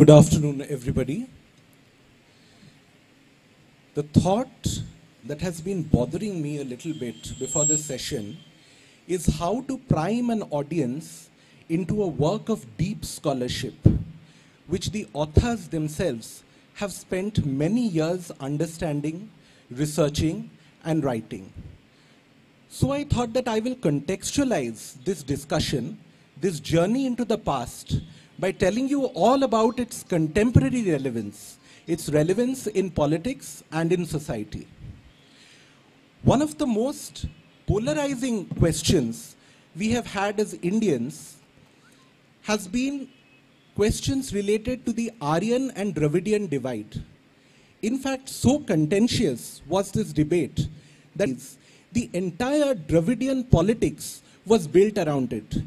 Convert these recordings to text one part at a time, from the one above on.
Good afternoon, everybody. The thought that has been bothering me a little bit before this session is how to prime an audience into a work of deep scholarship, which the authors themselves have spent many years understanding, researching, and writing. So I thought that I will contextualize this discussion, this journey into the past, by telling you all about its contemporary relevance, its relevance in politics and in society. One of the most polarizing questions we have had as Indians has been questions related to the Aryan and Dravidian divide. In fact, so contentious was this debate that the entire Dravidian politics was built around it.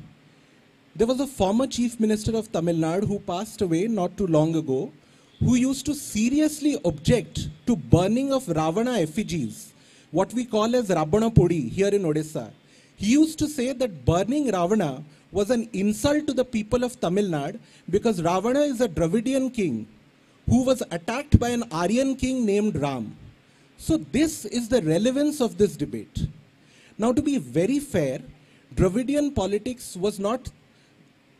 There was a former chief minister of Tamil Nadu who passed away not too long ago, who used to seriously object to burning of Ravana effigies, what we call as Ravana Podi here in Odisha. He used to say that burning Ravana was an insult to the people of Tamil Nadu because Ravana is a Dravidian king who was attacked by an Aryan king named Ram. So this is the relevance of this debate. Now to be very fair, Dravidian politics was not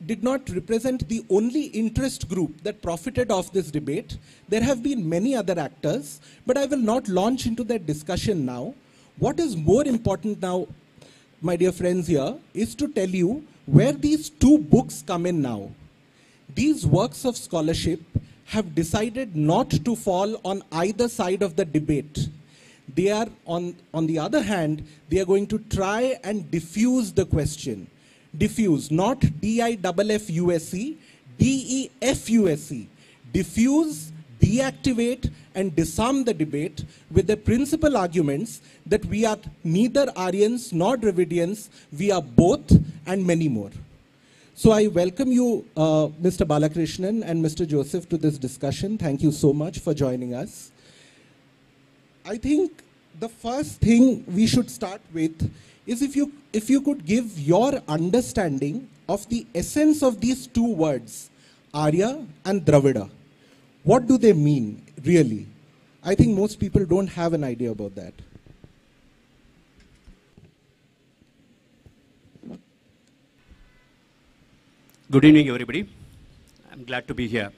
did not represent the only interest group that profited off this debate. There have been many other actors, but I will not launch into that discussion now. What is more important now, my dear friends here, is to tell you where these two books come in now. These works of scholarship have decided not to fall on either side of the debate. They are, on, on the other hand, they are going to try and diffuse the question diffuse, not D-I-F-F-U-S-E, D-E-F-U-S-E. Diffuse, deactivate, and disarm the debate with the principal arguments that we are neither Aryans nor Dravidians, we are both, and many more. So I welcome you, uh, Mr. Balakrishnan and Mr. Joseph, to this discussion. Thank you so much for joining us. I think the first thing we should start with is if you, if you could give your understanding of the essence of these two words, Arya and Dravida. What do they mean, really? I think most people don't have an idea about that. Good evening, everybody. I'm glad to be here.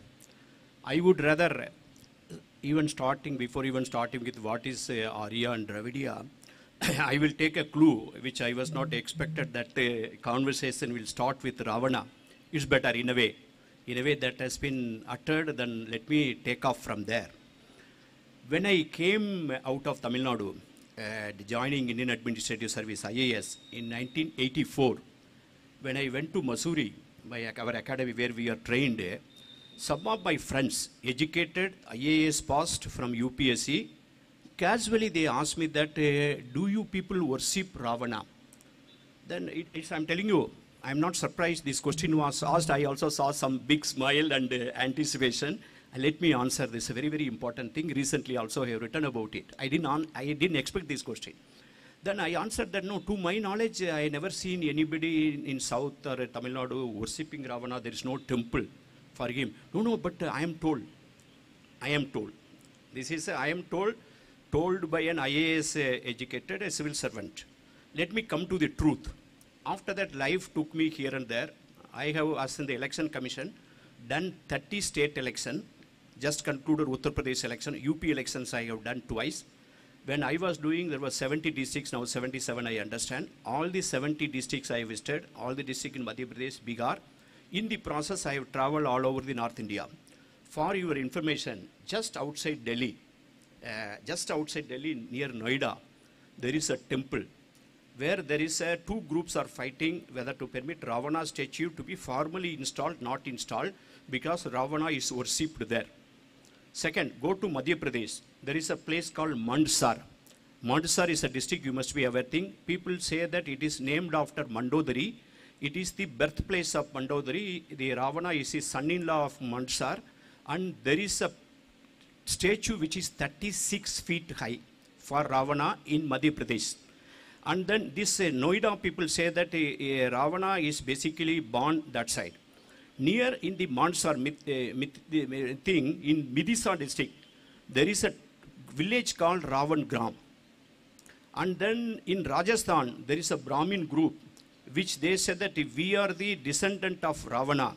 I would rather, even starting, before even starting with what is uh, Arya and Dravidia, I will take a clue which I was not expected that the conversation will start with Ravana. It's better in a way. In a way that has been uttered, then let me take off from there. When I came out of Tamil Nadu, uh, joining Indian Administrative Service, IAS, in 1984, when I went to Mussoorie, my, our academy where we are trained, some of my friends, educated, IAS passed from UPSC, casually they asked me that, uh, do you people worship Ravana? Then it, it's, I'm telling you, I'm not surprised this question was asked. I also saw some big smile and uh, anticipation. And let me answer this, very, very important thing. Recently also I have written about it. I didn't, I didn't expect this question. Then I answered that no, to my knowledge, I never seen anybody in, in South or Tamil Nadu worshipping Ravana. There is no temple for him. No, no, but uh, I am told. I am told. This is, uh, I am told told by an IAS educated a civil servant. Let me come to the truth. After that, life took me here and there. I have, as in the election commission, done 30 state election, just concluded Uttar Pradesh election, UP elections I have done twice. When I was doing, there were 70 districts, now 77 I understand. All the 70 districts I visited, all the districts in Madhya Pradesh, Bihar. In the process, I have traveled all over the North India. For your information, just outside Delhi, uh, Uh, just outside Delhi, near Noida, there is a temple where there is a, two groups are fighting whether to permit Ravana statue to be formally installed, not installed, because Ravana is worshipped there. Second, go to Madhya Pradesh. There is a place called Mandsaur. Mandsaur is a district you must be aware thing. People say that it is named after Mandodari. It is the birthplace of Mandodari. The Ravana is his son-in-law of Mandsaur. And there is a statue which is 36 feet high for Ravana in Madhya Pradesh. And then this uh, Noida people say that uh, uh, Ravana is basically born that side. near in the Mansar myth, uh, myth, uh, thing in Vidisha district, there is a village called Ravan Gram. And then in Rajasthan, there is a Brahmin group which they said that we are the descendant of Ravana,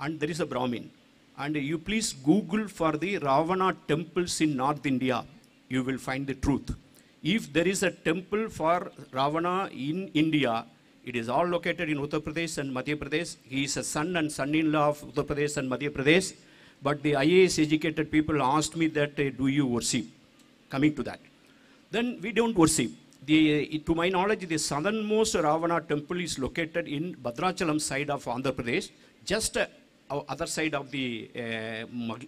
and there is a Brahmin, and you please Google for the Ravana temples in North India, you will find the truth. If there is a temple for Ravana in India, it is all located in Uttar Pradesh and Madhya Pradesh. He is a son and son-in-law of Uttar Pradesh and Madhya Pradesh. But the IAS educated people asked me that, uh, do you worship? Coming to that. Then we don't worship. The, to my knowledge, the southernmost Ravana temple is located in Bhadrachalam side of Andhra Pradesh, just other side of the uh,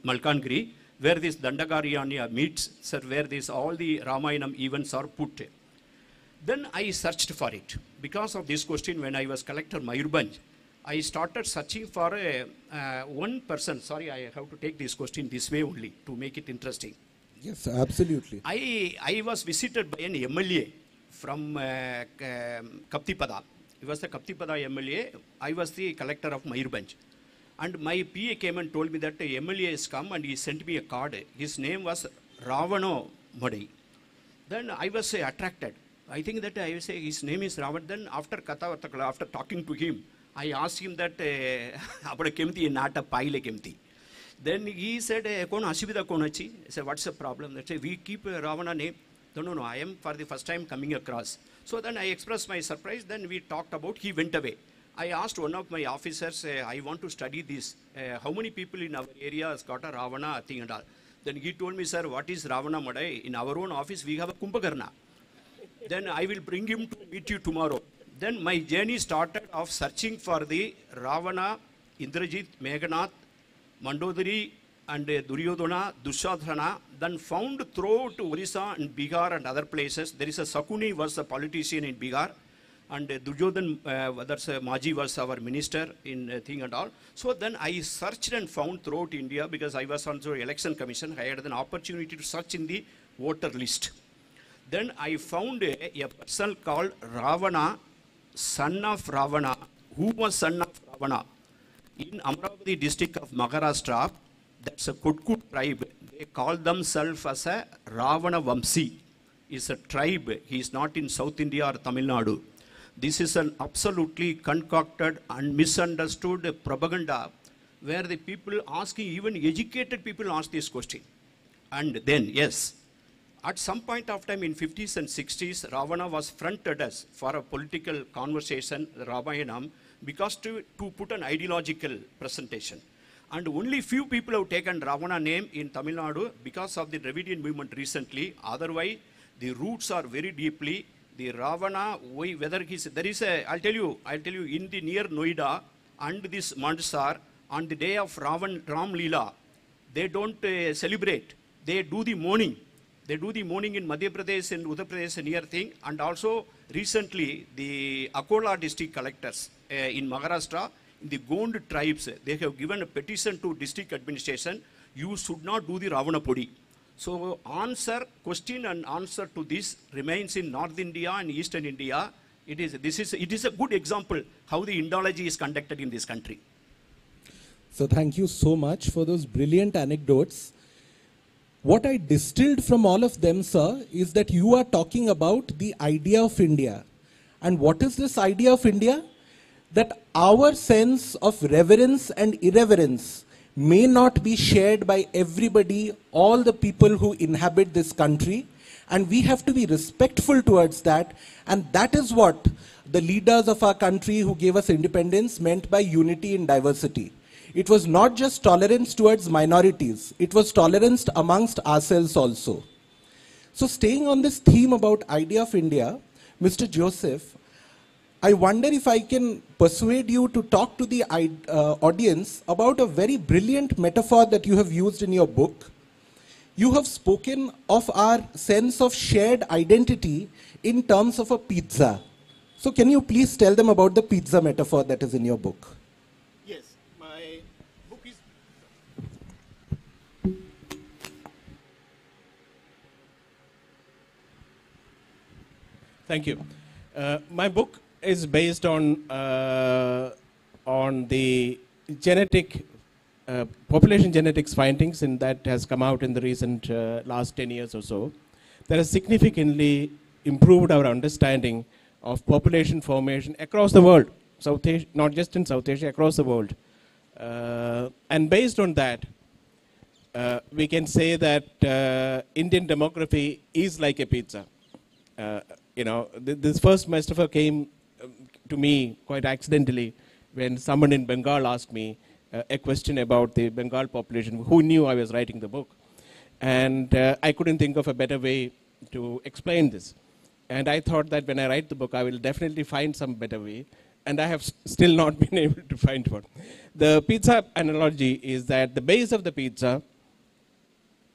Malkangiri, where this Dandakaranya meets, sir, where this all the Ramayanam events are put. Then I searched for it. Because of this question, when I was collector Mayurbhanj, I started searching for a, uh, one person. Sorry, I have to take this question this way only to make it interesting. Yes, absolutely. I, I was visited by an MLA from uh, um, Kaptipada. He was the Kaptipada MLA. I was the collector of Mayurbhanj. And my PA came and told me that the MLA has come and he sent me a card. His name was Ravano Madi. Then I was uh, attracted. I think that I say his name is Ravan. Then after Kathavartakala, after talking to him, I asked him that, Abra Kemti, not a Paile Kemti. Then he said, eh, Kona Asibida Konachi. I said, What's the problem? They said, We keep uh, Ravana name. No, no, no, I am for the first time coming across. So then I expressed my surprise. Then we talked about, he went away i asked one of my officers i want to study this. Uh, how many people in our area has got a ravana thing and all? Then he told me sir what is ravana madai? In our own office we have a kumbhakarna. Then i will bring him to meet you tomorrow. Then my journey started of searching for the Ravana, Indrajit, Meghanath, Mandodari, and uh, Duryodhana, Dushadhana, then found throughout to Orissa and Bihar and other places. There is a Sakuni was a politician in Bihar, and uh, Duryodhan, uh, that's uh, Maji was our minister in uh, thing and all. So then I searched and found throughout India because I was on the election commission. I had an opportunity to search in the voter list. Then I found a, a person called Ravana, son of Ravana. Who was son of Ravana? In Amravati district of Maharashtra, that's a Kutkut tribe. They call themselves as a Ravana Vamsi. Is a tribe. He is not in South India or Tamil Nadu. This is an absolutely concocted and misunderstood propaganda where the people asking, even educated people ask this question. And then, yes, at some point of time in 50s and 60s, Ravana was fronted us for a political conversation, Ramayanam, because to, to put an ideological presentation. And only few people have taken Ravana name in Tamil Nadu because of the Dravidian movement recently. Otherwise, the roots are very deeply. The Ravana, why, whether he's, there is a, I'll tell you, I'll tell you, in the near Noida and this Mansar, on the day of Ravan, Ram Leela, they don't uh, celebrate. They do the mourning. They do the mourning in Madhya Pradesh and Uttar Pradesh near thing. And also recently, the Akola district collectors uh, in Maharashtra, in the Gond tribes, they have given a petition to district administration, you should not do the Ravana Podi. So answer, question and answer to this remains in North India and Eastern India. It is, this is, it is a good example how the Indology is conducted in this country. So thank you so much for those brilliant anecdotes. What I distilled from all of them, sir, is that you are talking about the idea of India. And what is this idea of India? That our sense of reverence and irreverence may not be shared by everybody, all the people who inhabit this country. And we have to be respectful towards that. And that is what the leaders of our country who gave us independence meant by unity in diversity. It was not just tolerance towards minorities, it was tolerance amongst ourselves also. So staying on this theme about idea of India, Mr. Joseph, I wonder if I can persuade you to talk to the uh, audience about a very brilliant metaphor that you have used in your book. You have spoken of our sense of shared identity in terms of a pizza. So can you please tell them about the pizza metaphor that is in your book? Yes, my book is. Thank you. Uh, my book is based on uh, on the genetic uh, population genetics findings and that has come out in the recent uh, last 10 years or so that has significantly improved our understanding of population formation across the world, South Asia, not just in South Asia, across the world. Uh, and based on that, uh, we can say that uh, Indian demography is like a pizza. Uh, you know, th- this first metaphor came to me quite accidentally when someone in Bengal asked me uh, a question about the Bengal population, who knew I was writing the book. And uh, I couldn't think of a better way to explain this. And I thought that when I write the book, I will definitely find some better way. And I have still not been able to find one. The pizza analogy is that the base of the pizza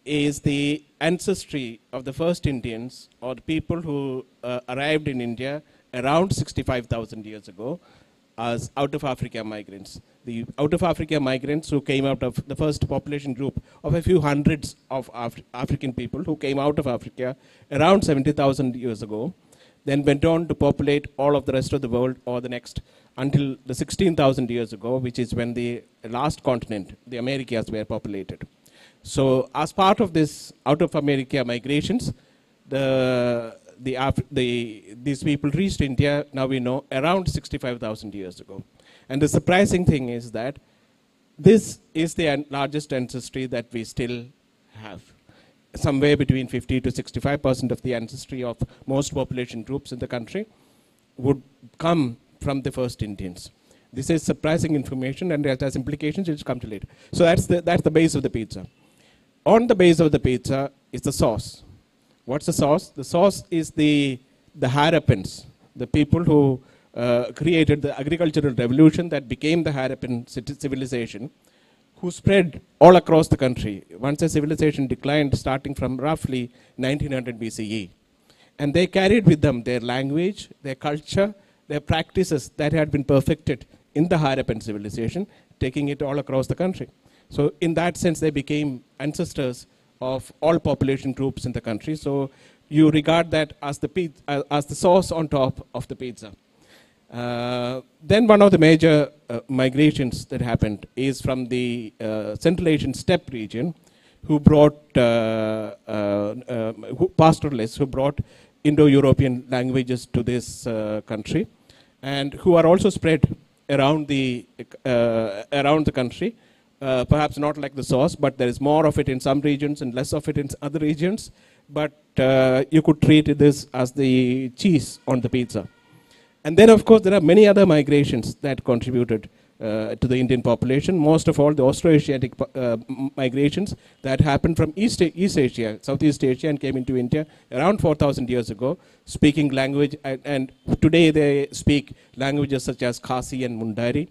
is the ancestry of the first Indians or the people who uh, arrived in India around 65,000 years ago as out of Africa migrants. The out of Africa migrants who came out of the first population group of a few hundreds of Af- African people who came out of Africa around 70,000 years ago, then went on to populate all of the rest of the world or the next until the 16,000 years ago, which is when the last continent, the Americas, were populated. So, as part of this out of America migrations, the, the, the, these people reached India, now we know, around 65,000 years ago. And the surprising thing is that this is the largest ancestry that we still have. Somewhere between 50 to 65 percent of the ancestry of most population groups in the country would come from the first Indians. This is surprising information and it has implications which come to later. So that's the, that's the base of the pizza. On the base of the pizza is the sauce. What's the source? The source is the, the Harappans, the people who uh, created the agricultural revolution that became the Harappan civilization, who spread all across the country once the civilization declined, starting from roughly 1900 BCE. And they carried with them their language, their culture, their practices that had been perfected in the Harappan civilization, taking it all across the country. So, in that sense, they became ancestors of all population groups in the country. So, you regard that as the, uh, as the sauce on top of the pizza. Uh, then one of the major uh, migrations that happened is from the uh, Central Asian steppe region, who brought uh, uh, uh, who, pastoralists who brought Indo-European languages to this country, and who are also spread around the around the country. Uh, perhaps not like the sauce, but there is more of it in some regions and less of it in other regions. But uh, you could treat this as the cheese on the pizza. And then, of course, there are many other migrations that contributed uh, to the Indian population. Most of all, the Austroasiatic uh, migrations that happened from East, East Asia, Southeast Asia, and came into India around 4,000 years ago, speaking language. And, and today they speak languages such as Khasi and Mundari.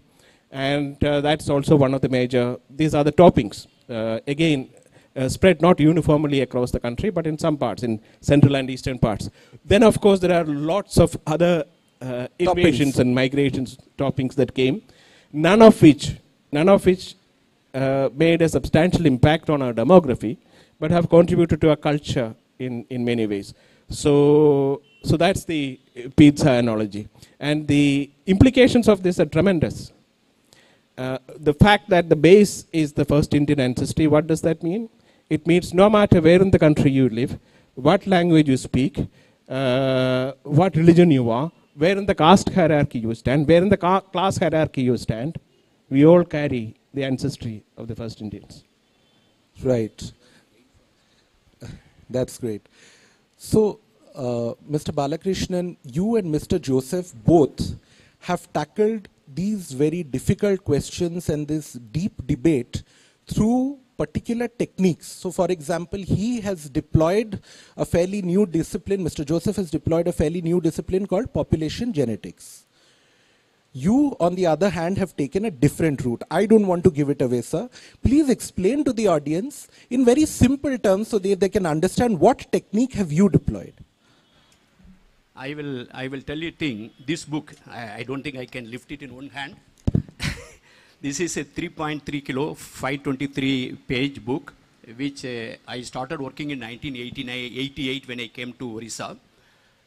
And uh, that's also one of the major, these are the toppings. Uh, again, uh, spread not uniformly across the country, but in some parts, in central and eastern parts. Then, of course, there are lots of other uh, invasions and migrations toppings that came, none of which, none of which uh, made a substantial impact on our demography, but have contributed to our culture in, in many ways. So, so that's the pizza analogy. And the implications of this are tremendous. Uh, the fact that the base is the first Indian ancestry, what does that mean? It means no matter where in the country you live, what language you speak, uh, what religion you are, where in the caste hierarchy you stand, where in the class hierarchy you stand, we all carry the ancestry of the first Indians. Right. That's great. So, uh, Mr. Balakrishnan, you and Mr. Joseph both have tackled these very difficult questions and this deep debate through particular techniques. So, for example, he has deployed a fairly new discipline, Mr. Joseph has deployed a fairly new discipline called population genetics. You, on the other hand, have taken a different route. I don't want to give it away, sir. Please explain to the audience in very simple terms so they, they can understand what technique have you deployed. I will, I will tell you thing. This book, I, I don't think I can lift it in one hand. this is a 3.3 kilo, 523 page book, which uh, I started working in 1989, 88 when I came to Orissa,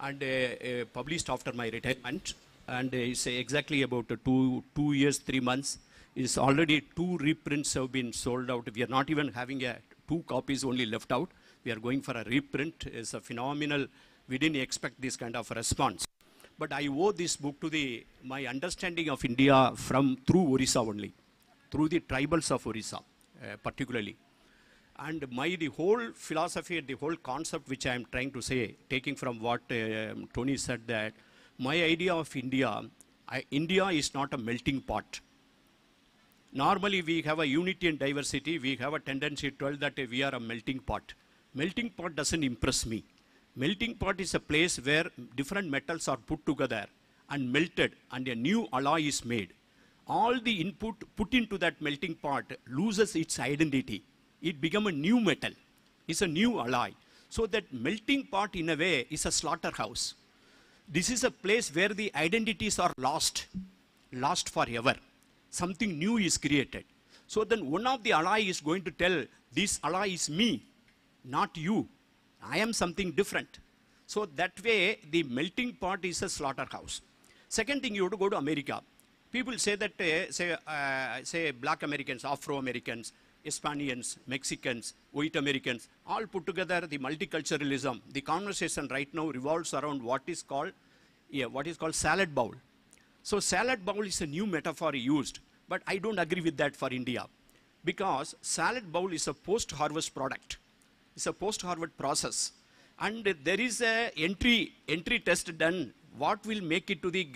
and uh, uh, published after my retirement. And it's uh, exactly about two, two years, three months is already two reprints have been sold out. We are not even having a two copies only left out. We are going for a reprint. It's a phenomenal. We didn't expect this kind of response. But I owe this book to the my understanding of India from through Orissa only, through the tribals of Orissa, uh, particularly. And my the whole philosophy, the whole concept which I am trying to say, taking from what uh, Tony said that my idea of India, I, India is not a melting pot. Normally we have a unity and diversity. We have a tendency to tell that we are a melting pot. Melting pot doesn't impress me. Melting pot is a place where different metals are put together and melted and a new alloy is made. All the input put into that melting pot loses its identity. It becomes a new metal. It's a new alloy. So that melting pot in a way is a slaughterhouse. This is a place where the identities are lost, lost forever. Something new is created. So then one of the alloy is going to tell, this alloy is me, not you. I am something different. So that way, the melting pot is a slaughterhouse. Second thing, you have to go to America. People say that, uh, say, uh, say black Americans, Afro Americans, Hispanians, Mexicans, white Americans, all put together the multiculturalism. The conversation right now revolves around what is called, yeah, what is called salad bowl. So salad bowl is a new metaphor used, but I don't agree with that for India. Because salad bowl is a post-harvest product. It's a post-harvest process. And there is a entry, entry test done. What will make it to the,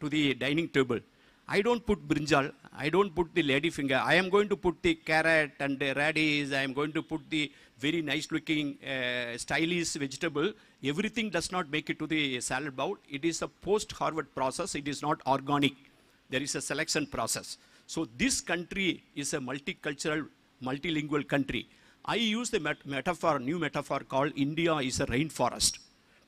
to the dining table? I don't put brinjal. I don't put the lady finger. I am going to put the carrot and the radish. I am going to put the very nice looking uh, stylish vegetable. Everything does not make it to the salad bowl. It is a post-harvest process. It is not organic. There is a selection process. So this country is a multicultural, multilingual country. I use the met metaphor, new metaphor called India is a rainforest,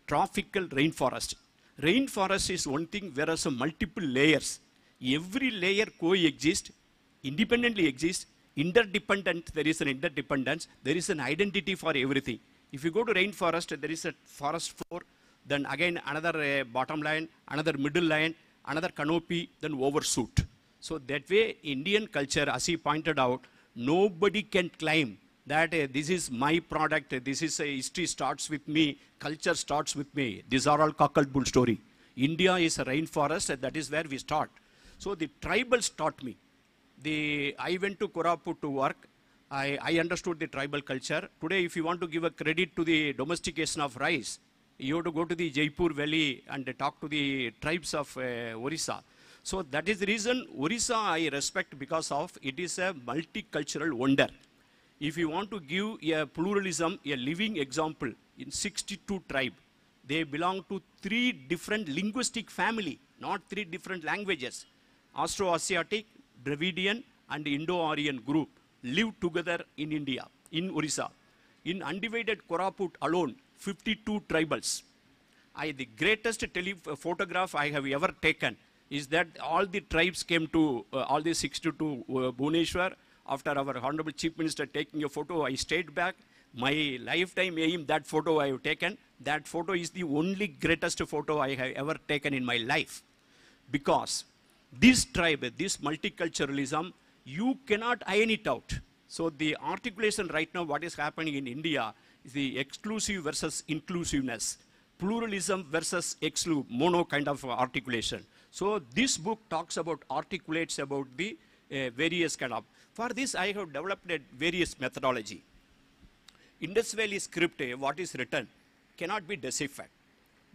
tropical rainforest. Rainforest is one thing, whereas multiple layers. Every layer coexist, independently exist, interdependent, there is an interdependence, there is an identity for everything. If you go to rainforest, there is a forest floor, then again another uh, bottom line, another middle line, another canopy, then oversuit. So that way, Indian culture, as he pointed out, nobody can claim that uh, this is my product, uh, this is a history starts with me, culture starts with me. These are all cockle bull story. India is a rainforest, and that is where we start. So the tribals taught me. The, I went to Koraput to work. I, I understood the tribal culture. Today, if you want to give a credit to the domestication of rice, you have to go to the Jeypore Valley and talk to the tribes of uh, Orissa. So that is the reason Orissa I respect because of it is a multicultural wonder. If you want to give a pluralism, a living example in 62 tribe, they belong to three different linguistic family, not three different languages. Austro-Asiatic, Dravidian, and Indo-Aryan group live together in India, in Orissa. In undivided Koraput alone, 52 tribals. I, the greatest photograph I have ever taken is that all the tribes came to, uh, all the 62 to uh, Bhubaneswar. After our Honorable Chief Minister taking a photo, I stayed back. My lifetime aim, that photo I have taken, that photo is the only greatest photo I have ever taken in my life. Because this tribe, this multiculturalism, you cannot iron it out. So the articulation right now, what is happening in India, is the exclusive versus inclusiveness, pluralism versus exclusive, mono kind of articulation. So this book talks about, articulates about the uh, various kind of. For this, I have developed a various methodology. Indus Valley script, uh, what is written, cannot be deciphered.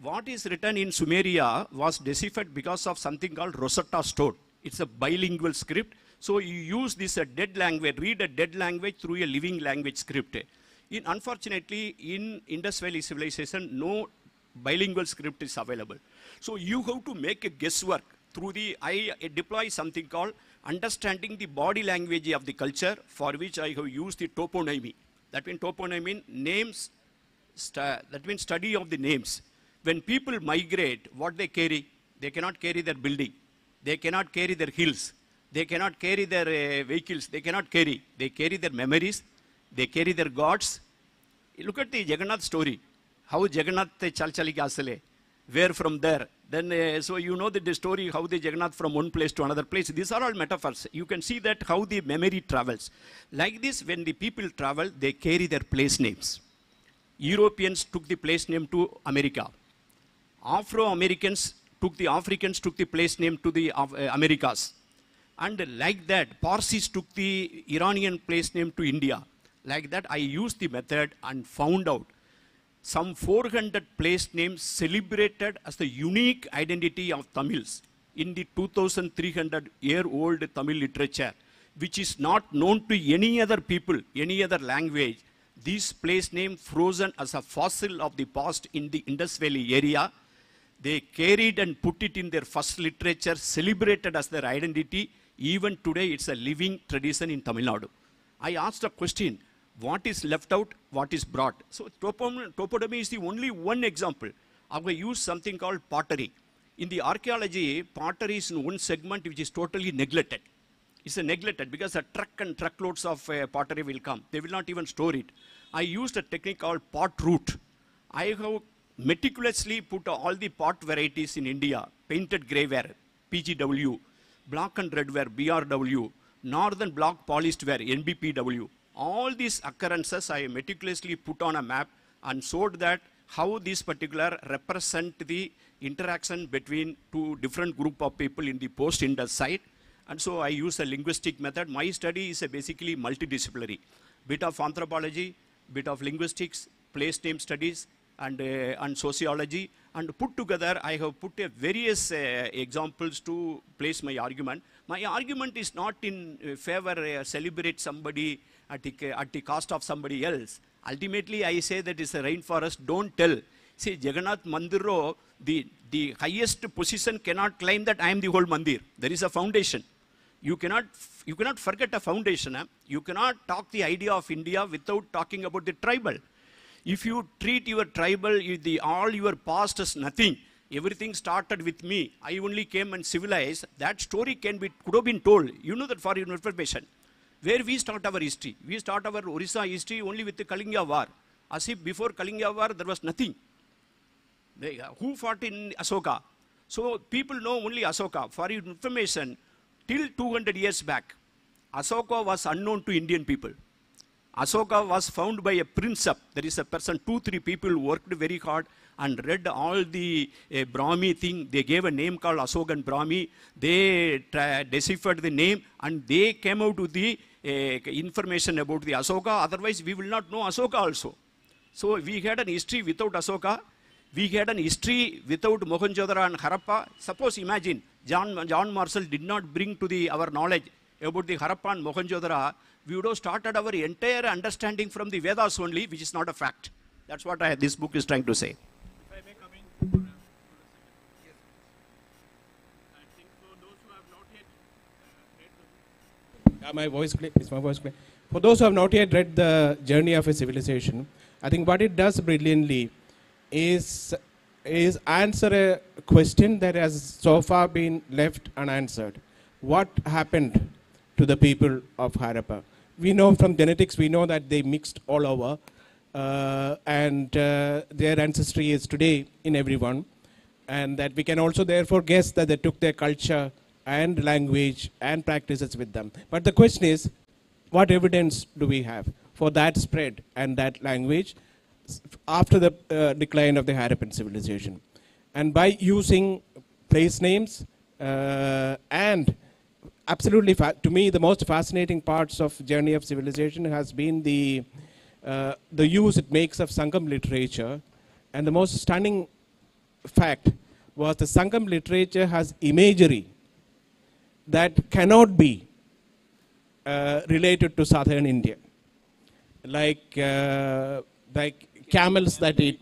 What is written in Sumeria was deciphered because of something called Rosetta Stone. It's a bilingual script. So you use this uh, dead language, read a dead language through a living language script. In, unfortunately, in Indus Valley civilization, no bilingual script is available. So you have to make a guesswork through the, I deploy something called understanding the body language of the culture for which I have used the toponymy. That means toponymy names, that means study of the names. When people migrate, what they carry? They cannot carry their building. They cannot carry their hills. They cannot carry their uh, vehicles. They cannot carry. They carry their memories. They carry their gods. Look at the Jagannath story. How Jagannath Chalchali Asale. Where from there, Then, uh, so you know that the story how the Jagannath from one place to another place. These are all metaphors. You can see that how the memory travels. Like this, when the people travel, they carry their place names. Europeans took the place name to America. Afro-Americans took the Africans took the place name to the uh, Americas. And like that, Parsis took the Iranian place name to India. Like that, I used the method and found out some 400 place names celebrated as the unique identity of Tamils in the 2300 year old Tamil literature, which is not known to any other people, any other language. These place name frozen as a fossil of the past in the Indus Valley area. They carried and put it in their first literature, celebrated as their identity. Even today, it's a living tradition in Tamil Nadu. I asked a question what is left out, what is brought. So topom- is the only one example. I will use something called pottery. In the archaeology, pottery is in one segment which is totally neglected. It's a neglected because the truck and truckloads of uh, pottery will come. They will not even store it. I used a technique called pot root. I have meticulously put all the pot varieties in India, painted grey ware, PGW, black and red ware, BRW, northern black polished ware, NBPW. All these occurrences I meticulously put on a map and showed that how these particular represent the interaction between two different group of people in the post-Indus site. And so I use a linguistic method. My study is a basically multidisciplinary. Bit of anthropology, bit of linguistics, place name studies, and, uh, and sociology. And put together, I have put a various uh, examples to place my argument. My argument is not in uh, favor, uh, celebrate somebody at the, at the cost of somebody else. Ultimately, I say that it's a rainforest, don't tell. See, Jagannath Mandiro, the, the highest position cannot claim that I am the whole mandir. There is a foundation. You cannot, you cannot forget a foundation. eh? You cannot talk the idea of India without talking about the tribal. If you treat your tribal, the, all your past as nothing, everything started with me, I only came and civilized, that story can be, could have been told. You know that for your information. Where we start our history. We start our Orissa history only with the Kalinga War. As if before Kalinga War, there was nothing. They, uh, who fought in Asoka? So people know only Asoka. For your information, till 200 years back, Asoka was unknown to Indian people. Asoka was found by a princeps. There is a person, two, three people worked very hard and read all the uh, Brahmi thing. They gave a name called Asokan Brahmi. They deciphered the name and they came out with the uh, information about the Asoka. Otherwise, we will not know Asoka also. So we had an history without Asoka. We had an history without Mohenjo-daro and Harappa. Suppose imagine John, John Marshall did not bring to the our knowledge about the Harappa and Mohenjo-daro. We would have started our entire understanding from the Vedas only, which is not a fact. That's what I, this book is trying to say. If I may come in for a, for a second. Yes. I think for those who have not yet uh, read Yeah, my voice clear? Is my voice clear? For those who have not yet read the Journey of a Civilization, I think what it does brilliantly is is answer a question that has so far been left unanswered. What happened to the people of Harappa? We know from genetics, we know that they mixed all over, uh, and uh, their ancestry is today in everyone and that we can also therefore guess that they took their culture and language and practices with them. But the question is, what evidence do we have for that spread and that language after the uh, decline of the Harappan civilization? And by using place names uh, and absolutely, to me, the most fascinating parts of Journey of Civilization has been the, uh, the use it makes of Sangam literature. And the most stunning fact was the Sangam literature has imagery that cannot be uh, related to southern India, like uh, like camels that eat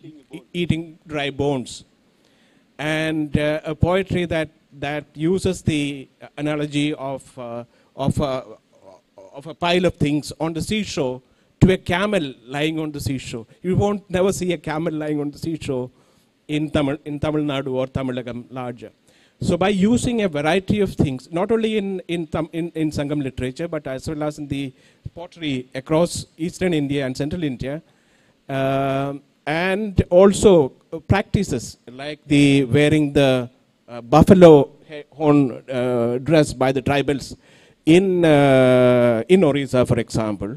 eating dry bones, and uh, a poetry that that uses the analogy of uh, of a, of a pile of things on the seashore to a camel lying on the seashore. You won't never see a camel lying on the seashore in Tamil, in Tamil Nadu or Tamilagam larger. So by using a variety of things, not only in, in, in, in Sangam literature, but as well as in the pottery across eastern India and central India, um, and also uh, practices like the wearing the uh, buffalo horn uh, dress by the tribals in, uh, in Orissa, for example,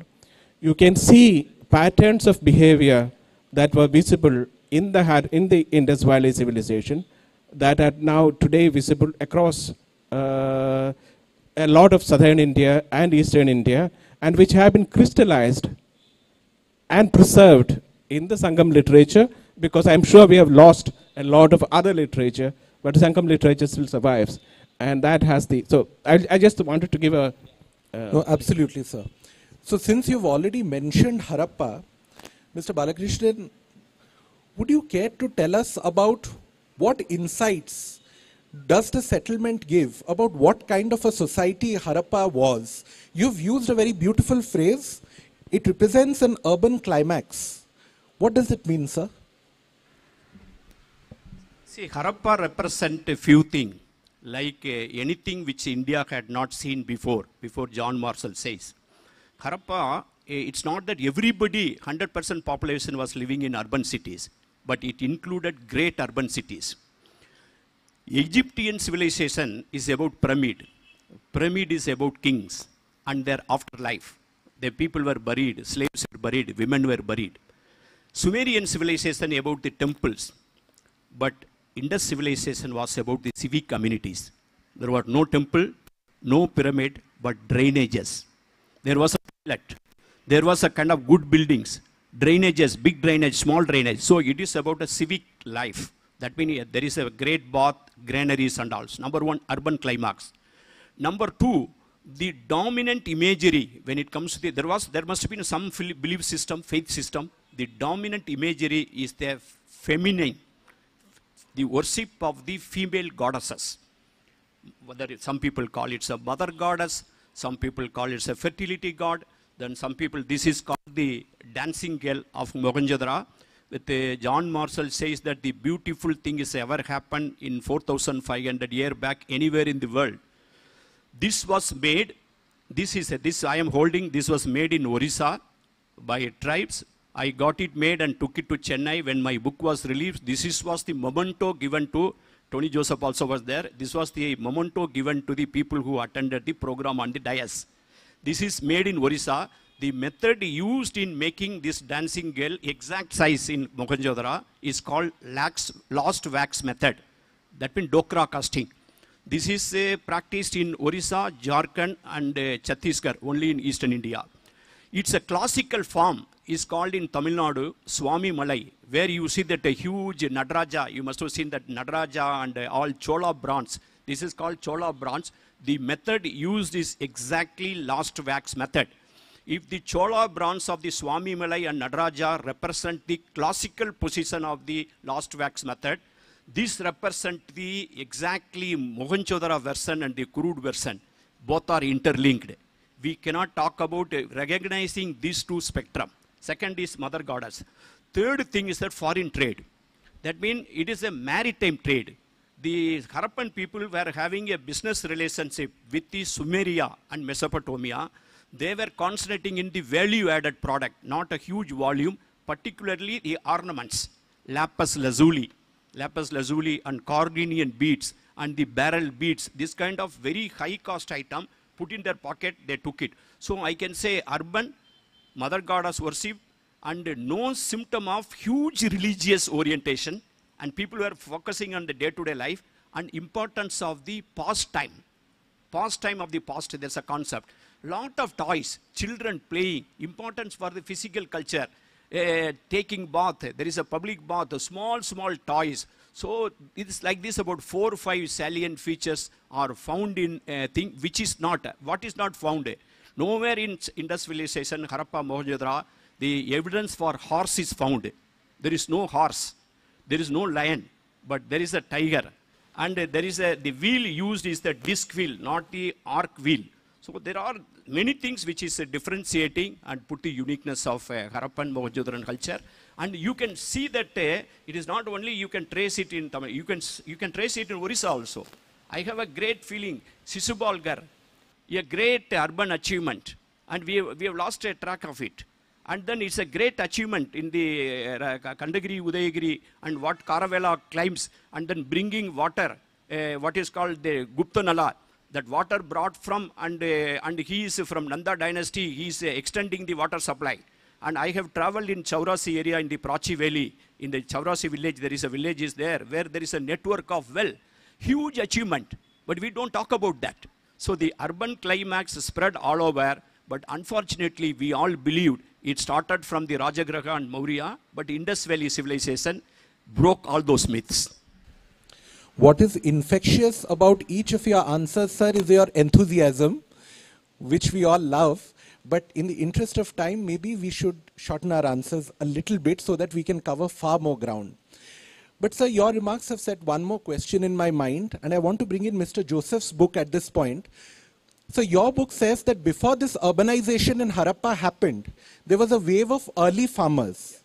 you can see patterns of behavior that were visible in the, in the Indus Valley civilization that are now today visible across uh, a lot of southern India and eastern India, and which have been crystallized and preserved in the Sangam literature because I'm sure we have lost a lot of other literature, but Sangam literature still survives. And that has the. So I, I just wanted to give a. Uh, No, absolutely, sir. So, since you've already mentioned Harappa, Mr. Balakrishnan, would you care to tell us about what insights does the settlement give about what kind of a society Harappa was? You've used a very beautiful phrase. It represents an urban climax. What does it mean, sir? See, Harappa represent a few things, like uh, anything which India had not seen before, before John Marshall says. Harappa, uh, it's not that everybody, 100% population was living in urban cities, but it included great urban cities. Egyptian civilization is about pyramid. Pyramid is about kings and their afterlife. The people were buried, slaves were buried, women were buried. Sumerian civilization about the temples, but Indus civilization was about the civic communities. There was no temple, no pyramid, but drainages. There was a toilet. There was a kind of good buildings, drainages, big drainage, small drainage. So it is about a civic life. That means there is a great bath, granaries and all. Number one, urban climax. Number two, the dominant imagery when it comes to the, there was, there must have been some belief system, faith system. The dominant imagery is the feminine, the worship of the female goddesses whether it, some people call it a mother goddess, some people call it a fertility god, then some people, this is called the dancing girl of Mohenjo-daro. With uh, John Marshall says that the beautiful thing is ever happened in 4,500 year back anywhere in the world. This was made, this is, this I am holding, this was made in Orissa by tribes. I got it made and took it to Chennai when my book was released. This is, was the memento given to, Tony Joseph also was there. This was the memento given to the people who attended the program on the dais. This is made in Orissa. The method used in making this dancing girl exact size in Mohenjo-daro is called lax, lost wax method. That means Dokra casting. This is uh, practiced in Orissa, Jharkhand and uh, Chhattisgarh, only in eastern India. It's a classical form is called in Tamil Nadu Swami Malai, where you see that a huge Nadraja. you must have seen that Nadraja and uh, all Chola bronze. This is called Chola bronze. The method used is exactly lost wax method. If the Chola bronze of the Swami Malai and Nadaraja represent the classical position of the lost wax method, this represent the exactly Mohenjo-daro version and the crude version. Both are interlinked. We cannot talk about recognizing these two spectrum. Second is mother goddess. Third thing is that foreign trade. That means it is a maritime trade. The Harappan people were having a business relationship with the Sumeria and Mesopotamia. They were concentrating in the value added product, not a huge volume, particularly the ornaments, lapis lazuli, lapis lazuli and carnelian beads and the barrel beads, this kind of very high cost item, put in their pocket, they took it. So I can say urban, mother goddess worship, and no symptom of huge religious orientation, and people were focusing on the day-to-day life and importance of the pastime. Pastime of the past, there's a concept. Lot of toys, children playing, importance for the physical culture, uh, taking bath, there is a public bath, small, small toys. So it's like this about four or five salient features are found in a thing which is not, what is not found. Nowhere in Indus civilization, Harappa, Mohenjo-daro, the evidence for horse is found. There is no horse, there is no lion, but there is a tiger. And there is a, the wheel used is the disc wheel, not the arc wheel. So there are many things which is differentiating and put the uniqueness of uh, Harappan Mohenjo-daran culture. And you can see that uh, it is not only you can trace it in Tamil, you can, you can trace it in Orissa also. I have a great feeling, Sisupalgarh, a great urban achievement, and we have, we have lost a track of it. And then it's a great achievement in the uh, Khandagiri, Udayagiri, and what Kharavela climbs, and then bringing water uh, uh, what is called the Gupta Nala, that water brought from, and, uh, and he is from Nanda dynasty, he is uh, extending the water supply. And I have traveled in Chaurasi area in the Prachi Valley. In the Chaurasi village, there is a village is there where there is a network of well. Huge achievement. But we don't talk about that. So the urban climax spread all over. But unfortunately, we all believed it started from the Rajagraha and Maurya. But Indus Valley civilization broke all those myths. What is infectious about each of your answers, sir, is your enthusiasm, which we all love. But in the interest of time, maybe we should shorten our answers a little bit so that we can cover far more ground. But, sir, your remarks have set one more question in my mind, and I want to bring in Mr. Joseph's book at this point. So, your book says that before this urbanization in Harappa happened, there was a wave of early farmers.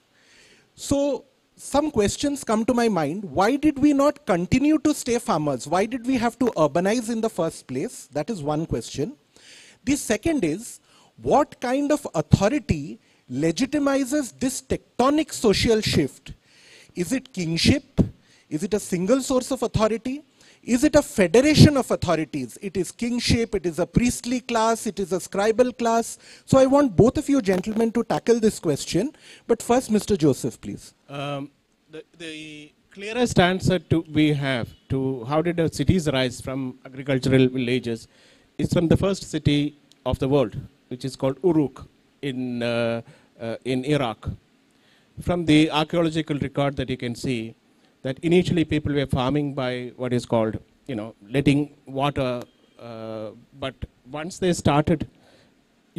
So, some questions come to my mind. Why did we not continue to stay farmers? Why did we have to urbanize in the first place? That is one question. The second is, what kind of authority legitimizes this tectonic social shift? Is it kingship? Is it a single source of authority? Is it a federation of authorities? It is kingship, it is a priestly class, it is a scribal class. So I want both of you gentlemen to tackle this question. But first, Mr. Joseph, please. Um, the, the clearest answer to we have to how did the cities rise from agricultural villages is from the first city of the world, which is called Uruk in, uh, uh, in Iraq. From the archaeological record that you can see, that initially people were farming by what is called, you know, letting water, uh, but once they started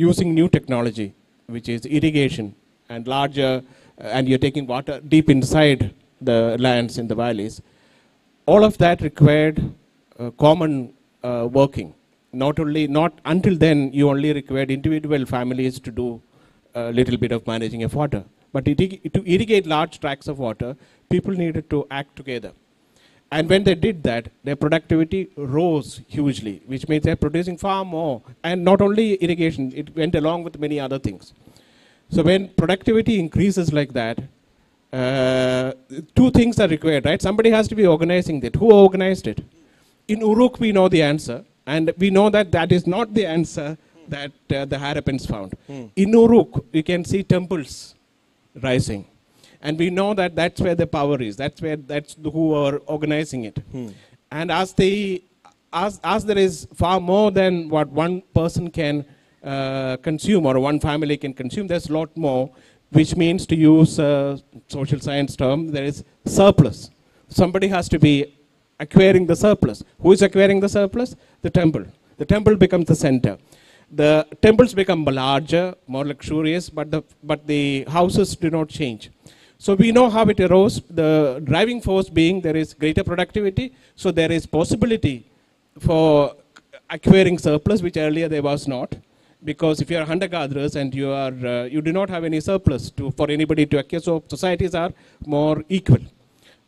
using new technology, which is irrigation and larger, uh, and you're taking water deep inside the lands in the valleys, all of that required uh, common uh, working. Not only, not until then, you only required individual families to do a little bit of managing of water. But to irrigate large tracts of water, people needed to act together. And when they did that, their productivity rose hugely, which means they're producing far more. And not only irrigation, it went along with many other things. So when productivity increases like that, uh, two things are required, right? Somebody has to be organizing it. Who organized it? In Uruk, we know the answer, and we know that that is not the answer that uh, the Harappans found. In Uruk, you can see temples rising. And we know that that's where the power is. That's where that's the, who are organizing it. And as they, as, as there is far more than what one person can uh, consume or one family can consume, there's a lot more, which means to use a social science term, there is surplus. Somebody has to be acquiring the surplus. Who is acquiring the surplus? The temple. The temple becomes the center. The temples become larger, more luxurious, but the, but the houses do not change. So we know how it arose. The driving force being there is greater productivity, so there is possibility for acquiring surplus, which earlier there was not. Because if you are hunter-gatherers and you are, uh, you do not have any surplus to, for anybody to acquire, so societies are more equal.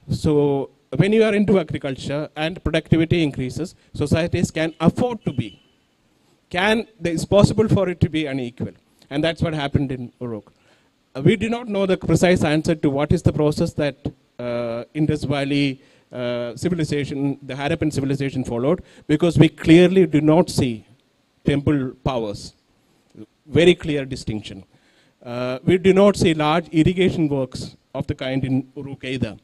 So when you are into agriculture and productivity increases, societies can afford to be. Can it's possible for it to be unequal, and that's what happened in Uruk. Uh, we do not know the precise answer to what is the process that uh, Indus Valley uh, civilization, the Harappan civilization followed, because we clearly do not see temple powers. Very clear distinction. Uh, we do not see large irrigation works of the kind in Uruk either.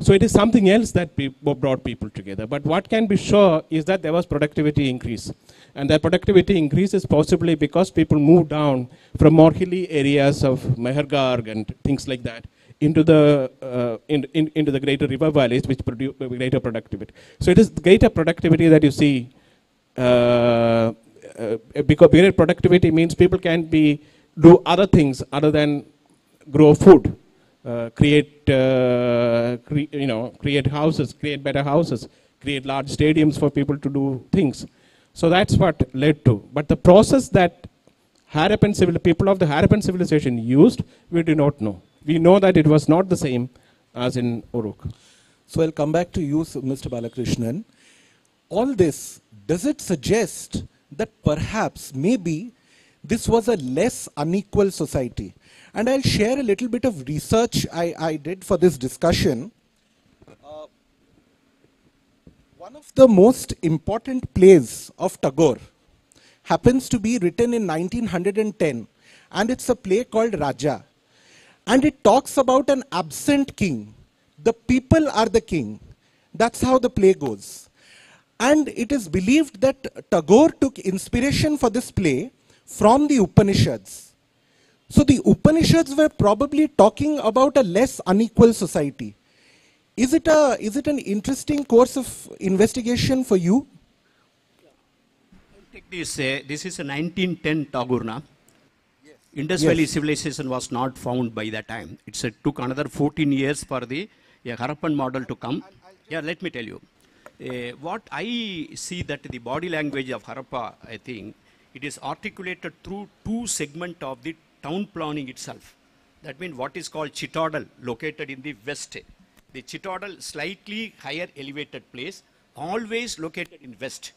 So it is something else that pe- brought people together. But what can be sure is that there was productivity increase. And that productivity increase is possibly because people move down from more hilly areas of Mehrgarh and things like that into the, uh, in, in, into the greater river valleys which produce greater productivity. So it is greater productivity that you see uh, uh, because greater productivity means people can be do other things other than grow food, uh, create uh, cre- you know create houses, create better houses, create large stadiums for people to do things. So that's what led to. But the process that Harappan civil people of the Harappan civilization used, we do not know. We know that it was not the same as in Uruk. So I'll come back to you, Mr. Balakrishnan. All this, does it suggest that perhaps, maybe, this was a less unequal society? And I'll share a little bit of research I, I did for this discussion. Uh, One of the most important plays of Tagore happens to be written in 1910, and it's a play called Raja. And it talks about an absent king. The people are the king. That's how the play goes. And it is believed that Tagore took inspiration for this play from the Upanishads. So the Upanishads were probably talking about a less unequal society. Is it, a, is it an interesting course of investigation for you? Take this, uh, this is a 1910 Tagore. Indus Valley Yes. civilization was not found by that time. It took another 14 years for the uh, Harappan model to come. Yeah, let me tell you. Uh, what I see that the body language of Harappa, I think, it is articulated through two segments of the town planning itself. That means what is called citadel, located in the west. The citadel, slightly higher elevated place, always located in west.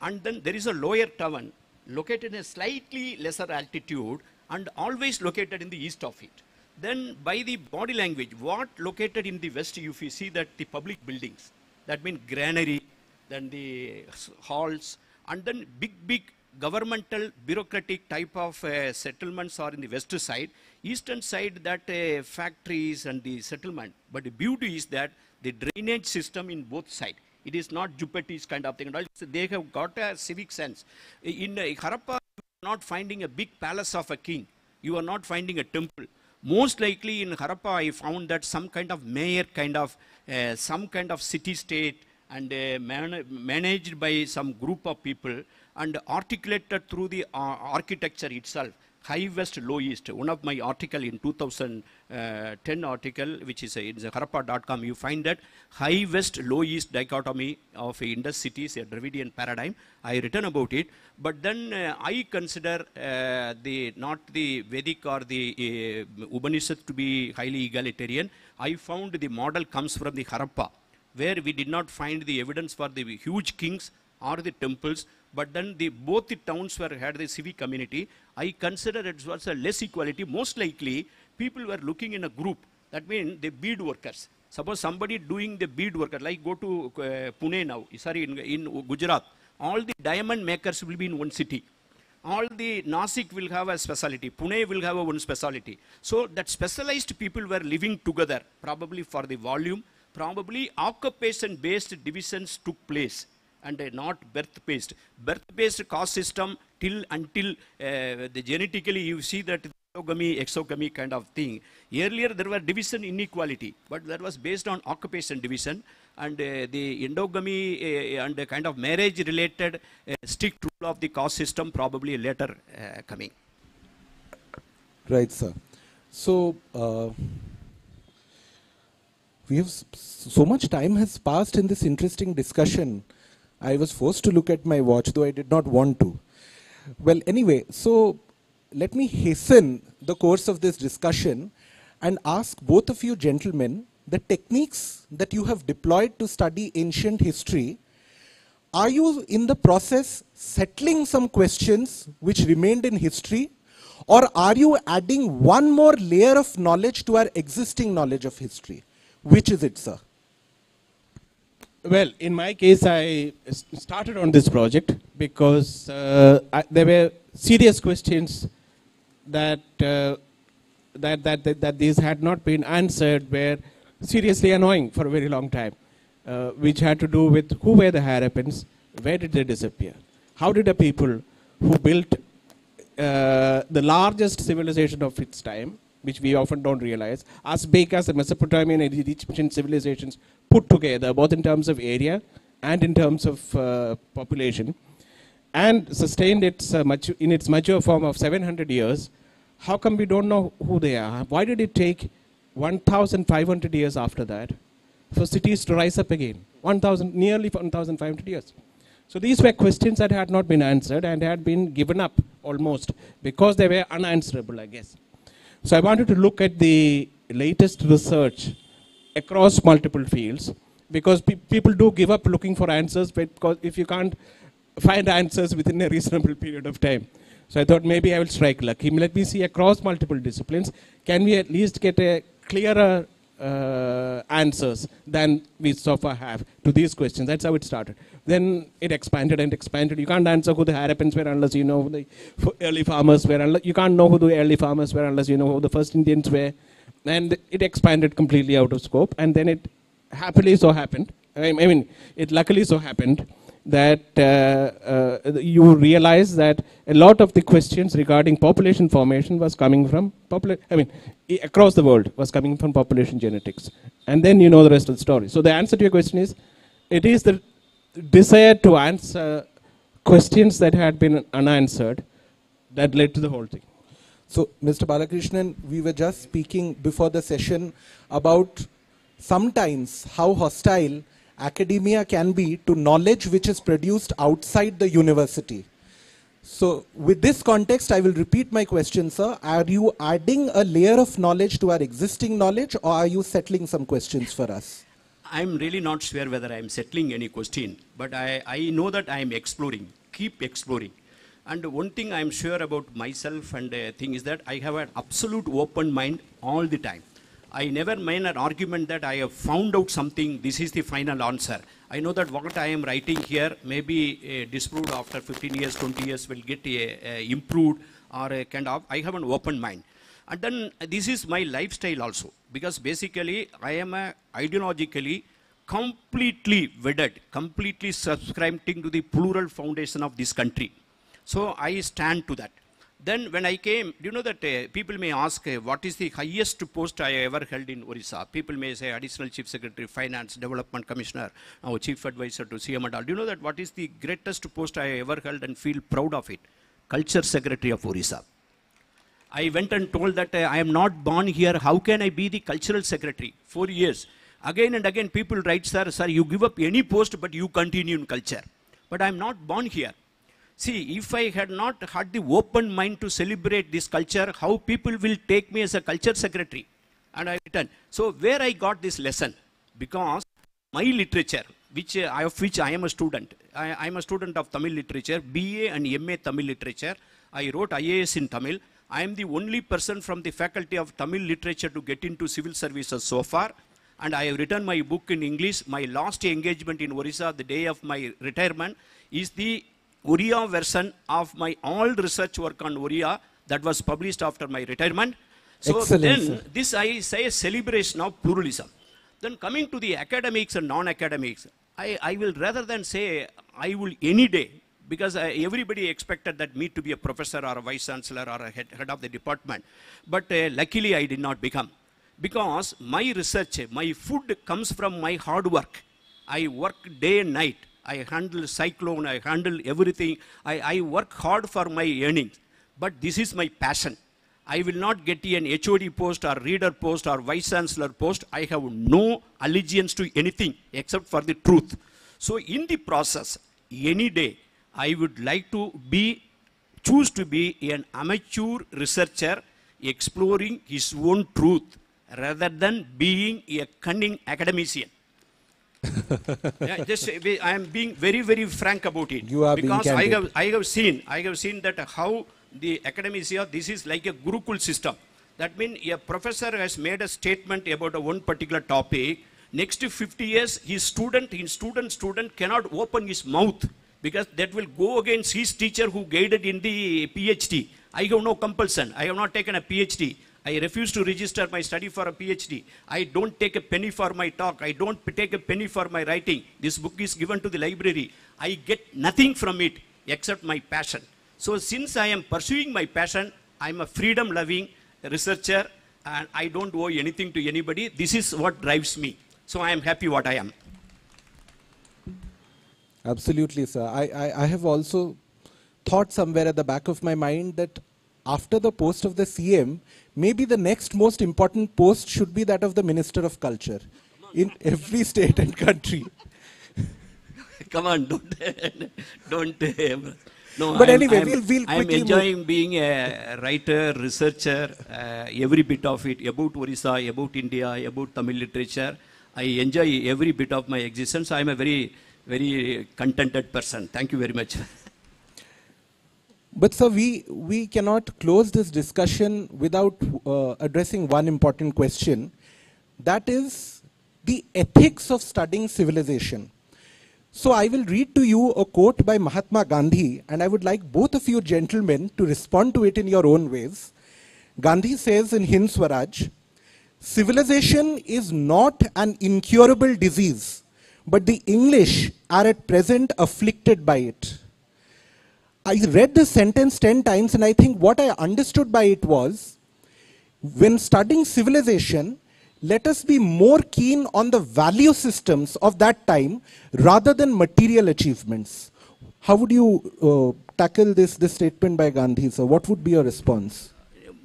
And then there is a lower town located in a slightly lesser altitude and always located in the east of it. Then by the body language, what located in the west, if you see that the public buildings, that means granary, then the halls, and then big, big governmental bureaucratic type of uh, settlements are in the west side. Eastern side, that uh, factories and the settlement. But the beauty is that the drainage system in both sides. It is not Jupetis kind of thing. They have got a civic sense. In uh, Harappa, you are not finding a big palace of a king. You are not finding a temple. Most likely in Harappa, I found that some kind of mayor kind of, uh, some kind of city-state and uh, man- managed by some group of people and articulated through the uh, architecture itself. High West, Low East. One of my article in 2010 article, which is uh, in harappa.com, you find that High West, Low East dichotomy of Indus cities, a Dravidian paradigm. I written about it, but then uh, I consider uh, the not the Vedic or the uh, Upanishad to be highly egalitarian. I found the model comes from the Harappa, where we did not find the evidence for the huge kings or the temples, but then the both the towns were had the civic community. I consider it was a less equality. Most likely, people were looking in a group. That means the bead workers. Suppose somebody doing the bead worker, like go to uh, Pune now, sorry, in, in Gujarat, all the diamond makers will be in one city. All the Nasik will have a specialty. Pune will have a one specialty. So that specialized people were living together, probably for the volume, probably occupation-based divisions took place and not birth-based. Birth-based caste system till until uh, the genetically you see that endogamy, exogamy kind of thing. Earlier there were division inequality, but that was based on occupation division and uh, the endogamy uh, and the kind of marriage related uh, strict rule of the caste system probably later uh, coming. Right, sir. So, uh, we have so much time has passed in this interesting discussion. I was forced to look at my watch, though I did not want to. Well, anyway, so let me hasten the course of this discussion and ask both of you gentlemen the techniques that you have deployed to study ancient history are you in the process settling some questions which remained in history? Or are you adding one more layer of knowledge to our existing knowledge of history? Which is it, sir? Well, in my case, I started on this project because uh, I, there were serious questions that, uh, that, that, that, that these had not been answered were seriously annoying for a very long time, uh, which had to do with who were the Harappans, where did they disappear, how did the people who built uh, the largest civilization of its time, which we often don't realize, as big as the Mesopotamian and Egyptian civilizations put together, both in terms of area and in terms of uh, population, and sustained its, uh, matu- in its mature form of 700 years, how come we don't know who they are? Why did it take 1,500 years after that for cities to rise up again? 1,000, nearly 1,500 years. So these were questions that had not been answered and had been given up almost because they were unanswerable, I guess. So I wanted to look at the latest research across multiple fields because pe- people do give up looking for answers because if you can't find answers within a reasonable period of time. So I thought maybe I will strike lucky. Let me see across multiple disciplines. Can we at least get a clearer uh, answers than we so far have to these questions. That's how it started. Then it expanded and expanded. You can't answer who the Harappans were unless you know who the early farmers were. You can't know who the early farmers were unless you know who the first Indians were. And it expanded completely out of scope. And then it happily so happened. I mean, it luckily so happened that uh, uh, you realize that a lot of the questions regarding population formation was coming from popula- I mean, across the world was coming from population genetics, and then you know the rest of the story. So the answer to your question is, it is the desire to answer questions that had been unanswered that led to the whole thing. So, Mr. Balakrishnan, we were just speaking before the session about sometimes how hostile academia can be to knowledge which is produced outside the university. So, with this context, I will repeat my question, sir. Are you adding a layer of knowledge to our existing knowledge, or are you settling some questions for us? I'm really not sure whether I'm settling any question, but I, I know that I'm exploring, keep exploring. And one thing I'm sure about myself and uh, thing is that I have an absolute open mind all the time. I never made an argument that I have found out something, this is the final answer. I know that what I am writing here may be uh, disproved after 15 years, 20 years, will get uh, uh, improved or uh, kind of, I have an open mind. And then this is my lifestyle also, because basically I am a ideologically completely wedded, completely subscribing to the plural foundation of this country. So I stand to that. Then when I came, do you know that uh, people may ask, uh, what is the highest post I ever held in Orissa? People may say Additional Chief Secretary, Finance, Development Commissioner, now Chief Advisor to CM and all. Do you know that what is the greatest post I ever held and feel proud of it? Culture Secretary of Orissa. I went and told that uh, I am not born here. How can I be the cultural secretary? Four years. Again and again, people write, sir, sir, you give up any post, but you continue in culture. But I am not born here. See, if I had not had the open mind to celebrate this culture, how people will take me as a culture secretary? And I returned. So where I got this lesson? Because my literature, which uh, of which I am a student, I am a student of Tamil literature, BA and MA Tamil literature. I wrote IAS in Tamil. I am the only person from the faculty of Tamil literature to get into civil services so far. And I have written my book in English. My last engagement in Orissa, the day of my retirement, is the Oriya version of my all research work on Oriya that was published after my retirement. So Excellent, then sir. this I say a celebration of pluralism. Then coming to the academics and non-academics, I, I will rather than say I will any day, because I, everybody expected that me to be a professor or a vice chancellor or a head, head of the department. But uh, luckily I did not become. Because my research, my food comes from my hard work. I work day and night. I handle cyclone, I handle everything. I, I work hard for my earnings. But this is my passion. I will not get an HOD post or reader post or vice chancellor post. I have no allegiance to anything except for the truth. So in the process, any day, I would like to be, choose to be an amateur researcher exploring his own truth rather than being a cunning academician. Yeah, just uh, I am being very, very frank about it. You are being because I have, I have seen, I have seen that how the academia, this is like a Gurukul system. That means a professor has made a statement about a one particular topic. Next 50 years, his student, his student, student cannot open his mouth because that will go against his teacher who guided in the PhD. I have no compulsion. I have not taken a PhD. I refuse to register my study for a PhD. I don't take a penny for my talk. I don't take a penny for my writing. This book is given to the library. I get nothing from it except my passion. So since I am pursuing my passion, I'm a freedom loving researcher and I don't owe anything to anybody. This is what drives me. So I am happy what I am. Absolutely, sir. I, I, I have also thought somewhere at the back of my mind that after the post of the CM, maybe the next most important post should be that of the Minister of Culture in every state and country. Come on, don't, don't. no, But I'm- anyway, I'm- we'll- we'll I'm quickly move- enjoying being a writer, researcher, uh, every bit of it about Orissa, about India, about Tamil literature. I enjoy every bit of my existence. I'm a very, very contented person. Thank you very much. But sir, we, we cannot close this discussion without uh, addressing one important question. that is the ethics of studying civilization. So I will read to you a quote by Mahatma Gandhi, and I would like both of you gentlemen to respond to it in your own ways. Gandhi says in Hind Swaraj, civilization is not an incurable disease, but the English are at present afflicted by it. I read this sentence 10 times, and I think what I understood by it was when studying civilization, let us be more keen on the value systems of that time rather than material achievements. How would you uh, tackle this, this statement by Gandhi, sir? What would be your response?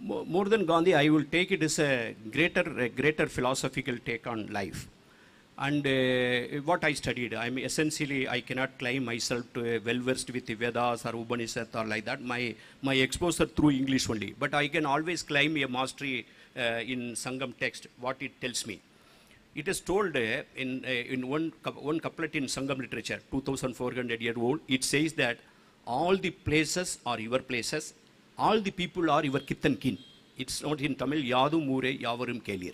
More than Gandhi, I will take it as a greater, a greater philosophical take on life. And uh, what I studied, I mean, essentially, I cannot claim myself to a well versed with the Vedas or Upanishad or like that. My, my exposure through English only. But I can always claim a mastery uh, in Sangam text, what it tells me. It is told uh, in, uh, in one, one couplet in Sangam literature, 2400 year old, it says that all the places are your places, all the people are your kith and kin. It's not in Tamil, Yadu Mure Yavarum Kelir.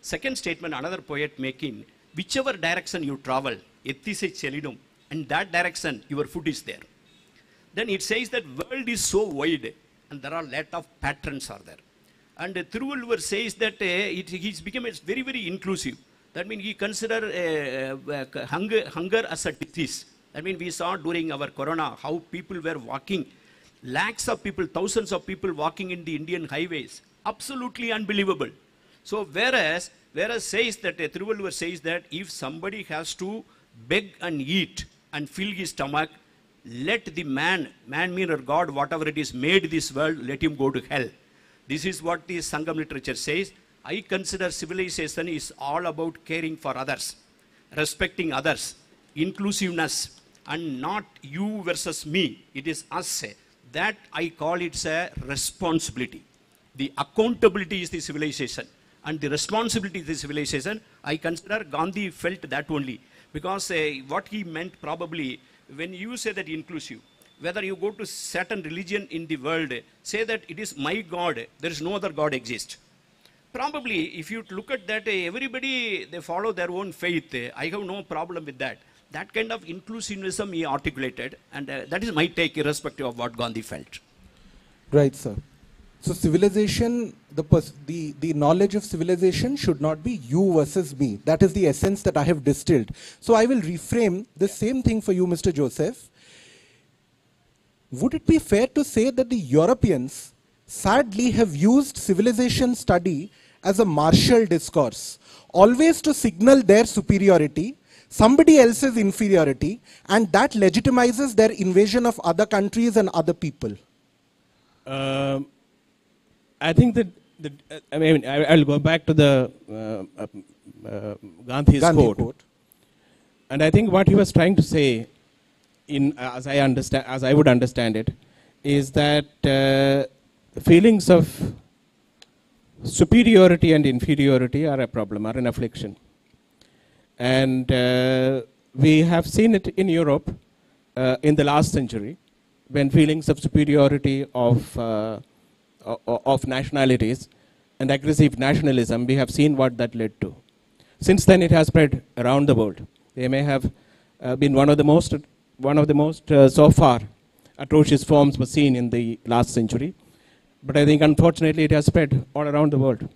Second statement, another poet making, whichever direction you travel, Ethise Chelinum, and that direction your foot is there. Then it says that world is so wide and there are lot of patterns are there. And uh, Thiruvalluvar says that uh, it, he's become very, very inclusive. That means he consider uh, uh, hunger, hunger as a disease. That means we saw during our corona how people were walking, lakhs of people, thousands of people walking in the Indian highways. Absolutely unbelievable. So whereas, whereas says that, uh, Thiruvalluvar says that if somebody has to beg and eat and fill his stomach, let the man, man mean or God, whatever it is, made this world, let him go to hell. This is what the Sangam literature says. I consider civilization is all about caring for others, respecting others, inclusiveness, and not you versus me. It is us. That I call it a responsibility. The accountability is the civilization, and the responsibility is the civilization. I consider Gandhi felt that only because uh, what he meant probably when you say that inclusive, whether you go to certain religion in the world, say that it is my God, there is no other God exists. Probably, if you look at that, uh, everybody they follow their own faith. Uh, I have no problem with that. That kind of inclusivism he articulated, and uh, that is my take, irrespective of what Gandhi felt. Right, sir. So civilization, the, pers- the, the knowledge of civilization should not be you versus me. That is the essence that I have distilled. So I will reframe the same thing for you, Mr. Joseph. Would it be fair to say that the Europeans sadly have used civilization study as a martial discourse, always to signal their superiority, somebody else's inferiority, and that legitimizes their invasion of other countries and other people? Um, I think that, that uh, I mean, I, I'll go back to the uh, uh, uh, Gandhi's Gandhi quote. quote. And I think what he was trying to say, in as I understand, as I would understand it, is that uh, feelings of superiority and inferiority are a problem, are an affliction, and uh, we have seen it in Europe uh, in the last century, when feelings of superiority of uh, of nationalities and aggressive nationalism, we have seen what that led to. Since then, it has spread around the world. They may have uh, been one of the most, one of the most uh, so far atrocious forms were seen in the last century, but I think unfortunately it has spread all around the world.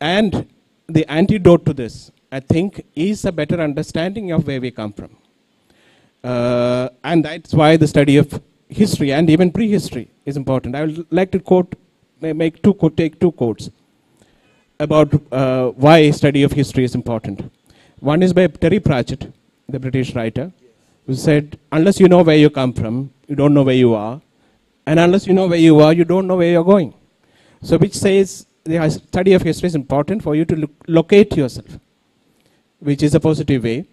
And the antidote to this, I think, is a better understanding of where we come from. Uh, and that's why the study of history and even prehistory is important. I would like to quote, make two, take two quotes about uh, why study of history is important. One is by Terry Pratchett, the British writer, who said, unless you know where you come from, you don't know where you are, and unless you know where you are, you don't know where you're going. So, which says the study of history is important for you to look, locate yourself, which is a positive way,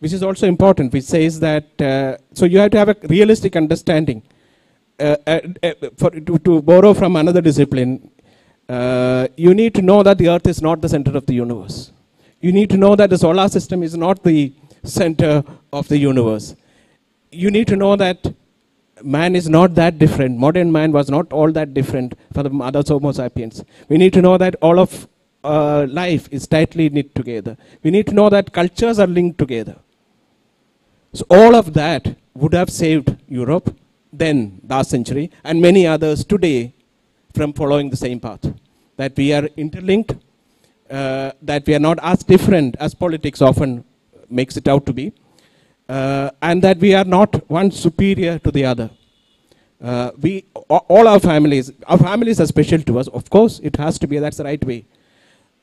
which is also important, which says that, uh, so you have to have a realistic understanding. Uh, uh, uh, for, to, to borrow from another discipline, uh, you need to know that the earth is not the center of the universe. You need to know that the solar system is not the center of the universe. You need to know that man is not that different. Modern man was not all that different from the other Homo sapiens. We need to know that all of uh, life is tightly knit together. We need to know that cultures are linked together. So all of that would have saved Europe then, last century, and many others today from following the same path. That we are interlinked, uh, that we are not as different as politics often makes it out to be, uh, and that we are not one superior to the other. Uh, we, all our families, our families are special to us. Of course, it has to be. That's the right way.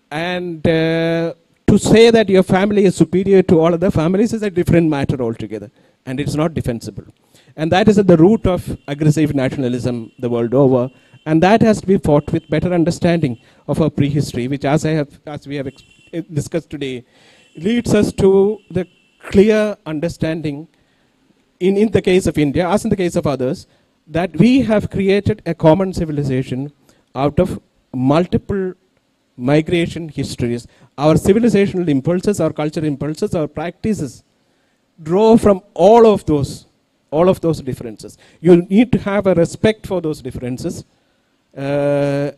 And uh, to say that your family is superior to all other families is a different matter altogether, and it's not defensible. And that is at the root of aggressive nationalism the world over, and that has to be fought with better understanding of our prehistory, which, as I have, as we have eh, discussed today, leads us to the clear understanding in, in the case of India, as in the case of others, that we have created a common civilization out of multiple migration histories. Our civilizational impulses, our cultural impulses, our practices draw from all of those, all of those differences. You need to have a respect for those differences uh,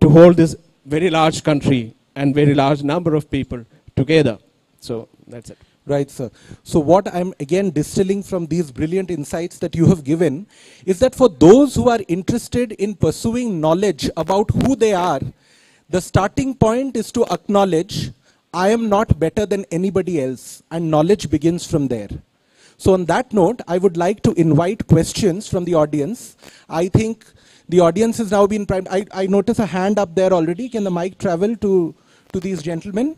to hold this very large country and very large number of people together. So that's it. Right, sir. So, what I'm again distilling from these brilliant insights that you have given is that for those who are interested in pursuing knowledge about who they are, the starting point is to acknowledge I am not better than anybody else, and knowledge begins from there. So, on that note, I would like to invite questions from the audience. I think the audience has now been primed. I, I notice a hand up there already. Can the mic travel to, to these gentlemen?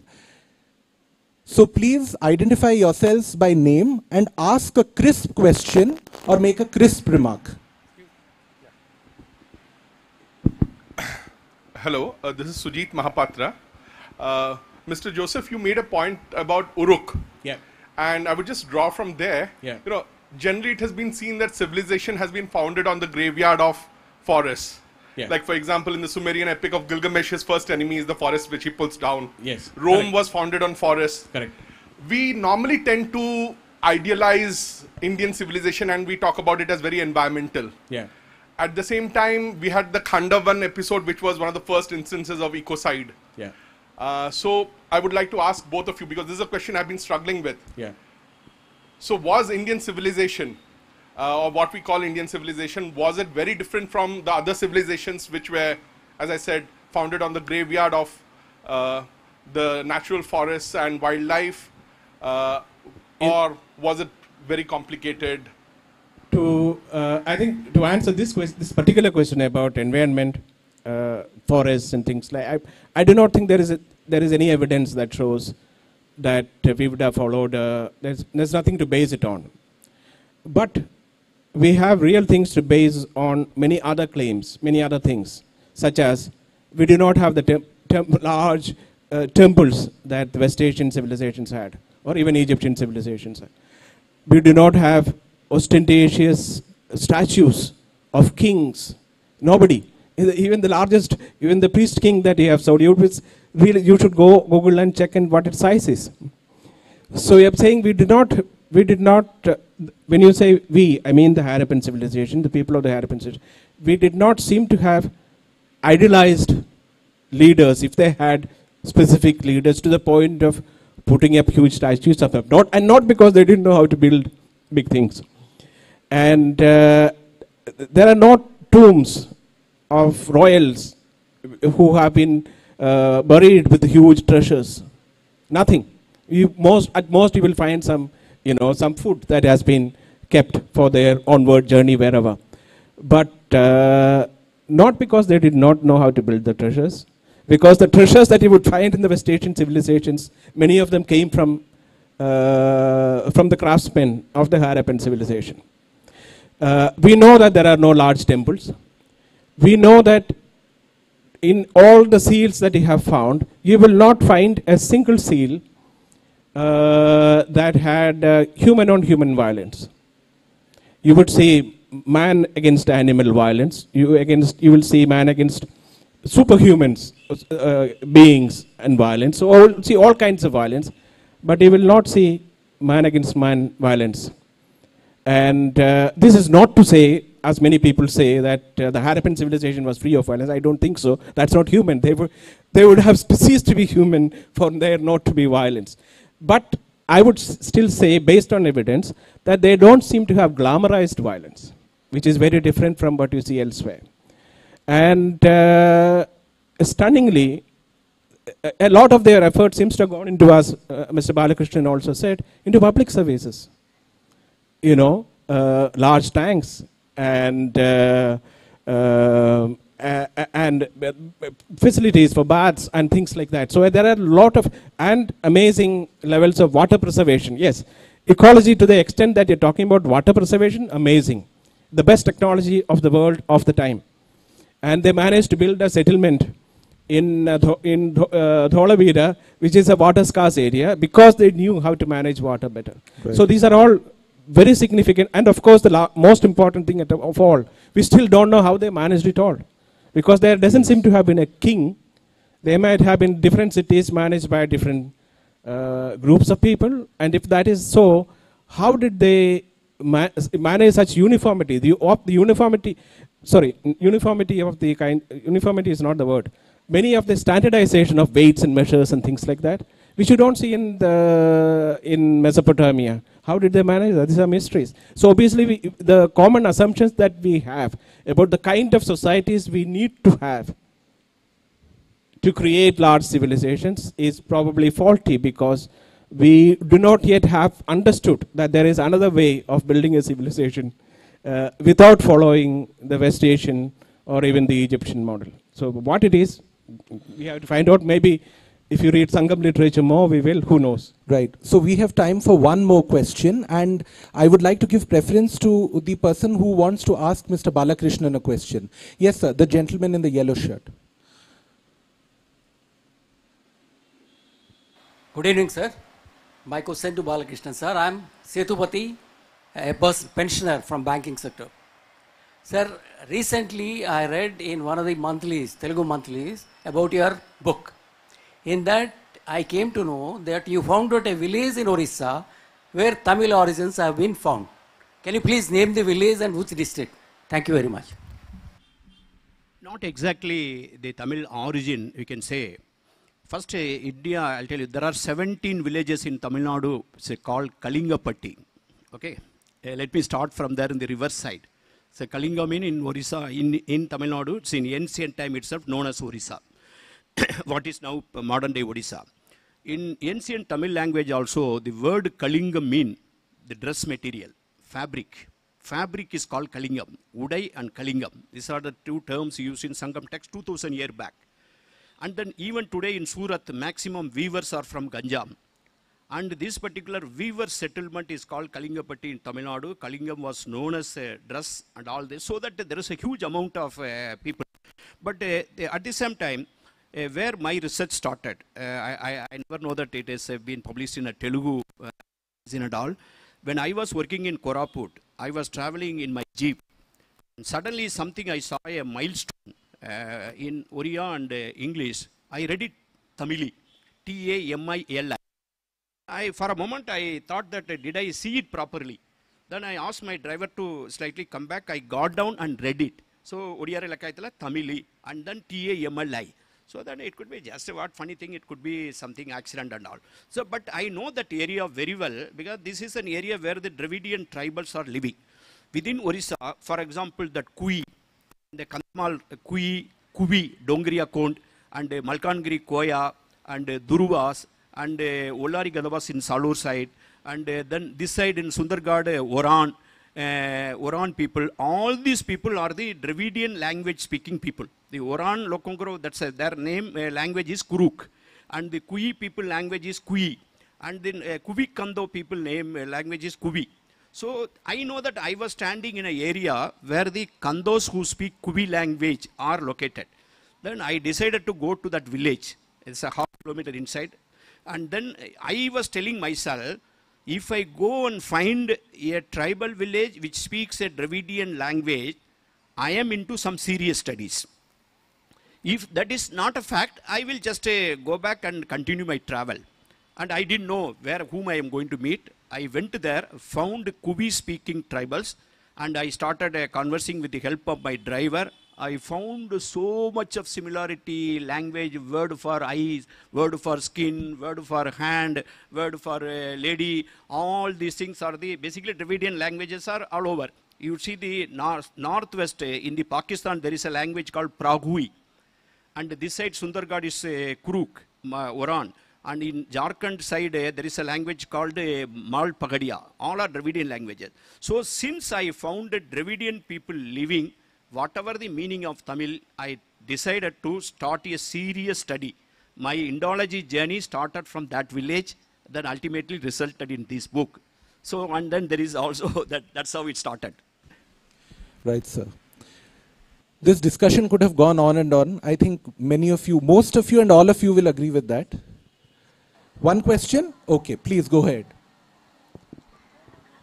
So please identify yourselves by name and ask a crisp question or make a crisp remark. Hello, uh, this is Sujit Mahapatra. Uh, Mr. Joseph, you made a point about Uruk. Yeah. And I would just draw from there. Yeah. You know, generally it has been seen that civilization has been founded on the graveyard of forests. Yeah. Like, for example, in the Sumerian epic of Gilgamesh, his first enemy is the forest which he pulls down. Yes, Rome correct. was founded on forests. Correct. We normally tend to idealize Indian civilization and we talk about it as very environmental. Yeah. At the same time, we had the Khandavan episode, which was one of the first instances of ecocide. Yeah. Uh, so I would like to ask both of you because this is a question I've been struggling with. Yeah. So was Indian civilization, uh, or what we call Indian civilization, was it very different from the other civilizations which were, as I said, founded on the graveyard of uh, the natural forests and wildlife, uh, or was it very complicated? To uh, I think to answer this question, this particular question about environment, uh, forests and things like I, I do not think there is a, there is any evidence that shows that we would have followed. Uh, there's there's nothing to base it on, but we have real things to base on many other claims, many other things, such as we do not have the tem- tem- large uh, temples that the West Asian civilizations had, or even Egyptian civilizations had. We do not have ostentatious statues of kings. Nobody. Even the largest, even the priest king that you have Saudi, you would really, you should go Google and check and what its size is. So you're saying we did not, we did not, uh, when you say we, I mean the Harappan civilization, the people of the Harappan civilization, we did not seem to have idealized leaders if they had specific leaders to the point of putting up huge statues of them. Not, and not because they didn't know how to build big things. And uh, there are not tombs of royals who have been uh, buried with huge treasures. Nothing. You most, at most, you will find some, you know, some food that has been kept for their onward journey wherever. But uh, not because they did not know how to build the treasures, because the treasures that you would find in the West Asian civilizations, many of them came from, uh, from the craftsmen of the Harappan civilization. Uh, we know that there are no large temples. We know that in all the seals that you have found, you will not find a single seal uh, that had uh, human on human violence. You would see man against animal violence. You, against, you will see man against superhumans, uh, beings and violence. So all, see all kinds of violence, but you will not see man against man violence. And uh, this is not to say, as many people say, that uh, the Harappan civilization was free of violence. I don't think so. That's not human. They, were, they would have ceased to be human for there not to be violence. But I would still say, based on evidence, that they don't seem to have glamorized violence, which is very different from what you see elsewhere. And uh, stunningly, a- a lot of their effort seems to have gone into, as uh, Mr. Balakrishnan also said, into public services. You know, uh, large tanks and uh, a- and uh, facilities for baths and things like that. So there are a lot of and amazing levels of water preservation. Yes, ecology to the extent that you're talking about water preservation, amazing, the best technology of the world of the time and they managed to build a settlement in uh, in uh, Dholavira, which is a water scarce area, because they knew how to manage water better. So these are all very significant, and of course, the most important thing of all, we still don't know how they managed it all, because there doesn't seem to have been a king. They might have been different cities managed by different uh, groups of people, and if that is so, how did they ma- manage such uniformity? The, the uniformity, sorry, uniformity of the kind, uniformity is not the word. Many of the standardization of weights and measures and things like that, which you don't see in the in Mesopotamia. How did they manage that? These are mysteries. So obviously, we, the common assumptions that we have about the kind of societies we need to have to create large civilizations is probably faulty because we do not yet have understood that there is another way of building a civilization uh, without following the West Asian or even the Egyptian model. So, what it is, we have to find out. Maybe if you read Sangam literature more, we will. Who knows? Right. So we have time for one more question, and I would like to give preference to the person who wants to ask Mr. Balakrishnan a question. Yes, sir. The gentleman in the yellow shirt. Good evening, sir. My question to Balakrishnan, sir. I am Setupati, a bus pensioner from banking sector. Sir, recently I read in one of the monthlies, Telugu monthlies, about your book. In that, I came to know that you found out a village in Orissa where Tamil origins have been found. Can you please name the village and which district? Thank you very much. Not exactly the Tamil origin, you can say. First, uh, India, I'll tell you, there are 17 villages in Tamil Nadu called Kalingapatti. Okay, Uh, let me start from there in the reverse side. So Kalinga mean in Orissa, in, in Tamil Nadu, it's in ancient time itself known as Orissa, what is now modern day Odisha. In ancient Tamil language also, the word Kalinga mean the dress material, fabric. Fabric is called Kalingam. Udai and Kalingam. These are the two terms used in Sangam text 2000 year back. And then even today in Surat, maximum weavers are from Ganjam. And this particular weaver settlement is called Kalingapatti in Tamil Nadu. Kalingam was known as dress and all this, so that there is a huge amount of uh, people. But uh, at the same time, where my research started, uh, I, I, never know that it has uh, been published in a Telugu uh, magazine and all. When I was working in Koraput, I was traveling in my jeep. And suddenly something I saw a milestone uh, in Oriya and uh, English. I read it Tamili, T-A-M-I-L-I. I, for a moment, I thought that uh, did I see it properly? Then I asked my driver to slightly come back. I got down and read it. So Odiyare Lakaitala Tamili and then T-A-M-L-I. So then it could be just a what funny thing. It could be something accident and all. So, but I know that area very well because this is an area where the Dravidian tribals are living. Within Orissa, for example, that Kui, the Kandhamal Kui, Kubi, Dongriya Kond, and uh, Malkangiri Koya, and uh, Duruvas, and uh, Olari Gadavas in Salur side, and uh, then this side in Sundargarh, uh, Oran, Oran people, all these people are the Dravidian language speaking people. The Oran Lokongro, that's uh, their name, uh, language is Kurukh. And the Kui people language is Kui. And then uh, Kubi Kando people name uh, language is Kubi. So I know that I was standing in an area where the Kandos who speak Kubi language are located. Then I decided to go to that village. It's a half kilometer inside. And then I was telling myself, if I go and find a tribal village which speaks a Dravidian language, I am into some serious studies. If that is not a fact, I will just uh, go back and continue my travel. And I didn't know where whom I am going to meet. I went there, found Kubi speaking tribals, and I started uh, conversing with the help of my driver. I found so much of similarity language, word for eyes, word for skin, word for hand, word for uh, lady. All these things are the basically Dravidian languages are all over. You see the north, northwest uh, in the Pakistan, there is a language called Brahui and this side Sundargarh is uh, Kurukh, Ma- Oran. And in Jharkhand side, uh, there is a language called uh, Mal Paharia. All are Dravidian languages. So since I found Dravidian people living, whatever the meaning of Tamil, I decided to start a serious study. My Indology journey started from that village, that ultimately resulted in this book. So, and then there is also that, that's how it started. Right, sir. This discussion could have gone on and on. I think many of you, most of you, and all of you will agree with that. One question? Okay, please go ahead.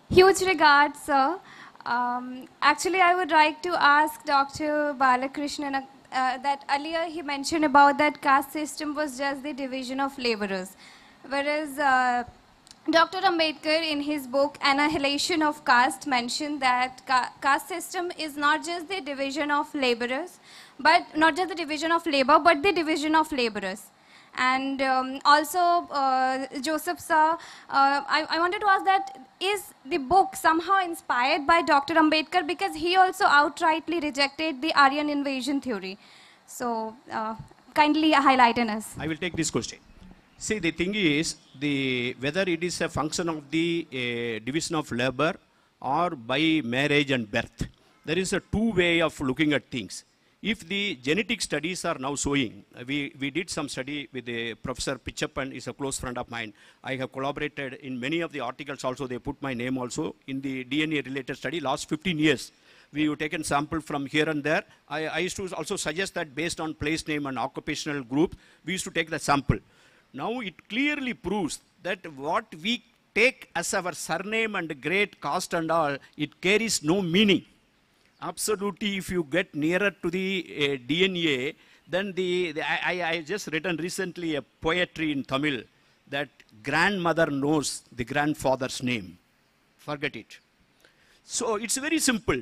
Huge regards, sir. Um, actually, I would like to ask Dr. Balakrishnan uh, that earlier he mentioned about that caste system was just the division of laborers, whereas uh, Dr. Ambedkar in his book Annihilation of Caste mentioned that ca- caste system is not just the division of laborers, but not just the division of labor, but the division of laborers. And um, also, uh, Joseph sir, uh, I, I wanted to ask that is the book somehow inspired by Dr. Ambedkar because he also outrightly rejected the Aryan invasion theory. So, uh, kindly highlight in us. I will take this question. See, the thing is, the whether it is a function of the uh, division of labor or by marriage and birth, there is a two way of looking at things. If the genetic studies are now showing, we, we did some study with the Professor Pitchappan, is a close friend of mine. I have collaborated in many of the articles also, they put my name also in the DNA related study last 15 years we have taken sample from here and there. I, I used to also suggest that based on place name and occupational group, we used to take the sample. Now it clearly proves that what we take as our surname and great caste and all, it carries no meaning. Absolutely, if you get nearer to the uh, DNA, then the, the I, I, I just written recently a poetry in Tamil that grandmother knows the grandfather's name. Forget it. So it's very simple.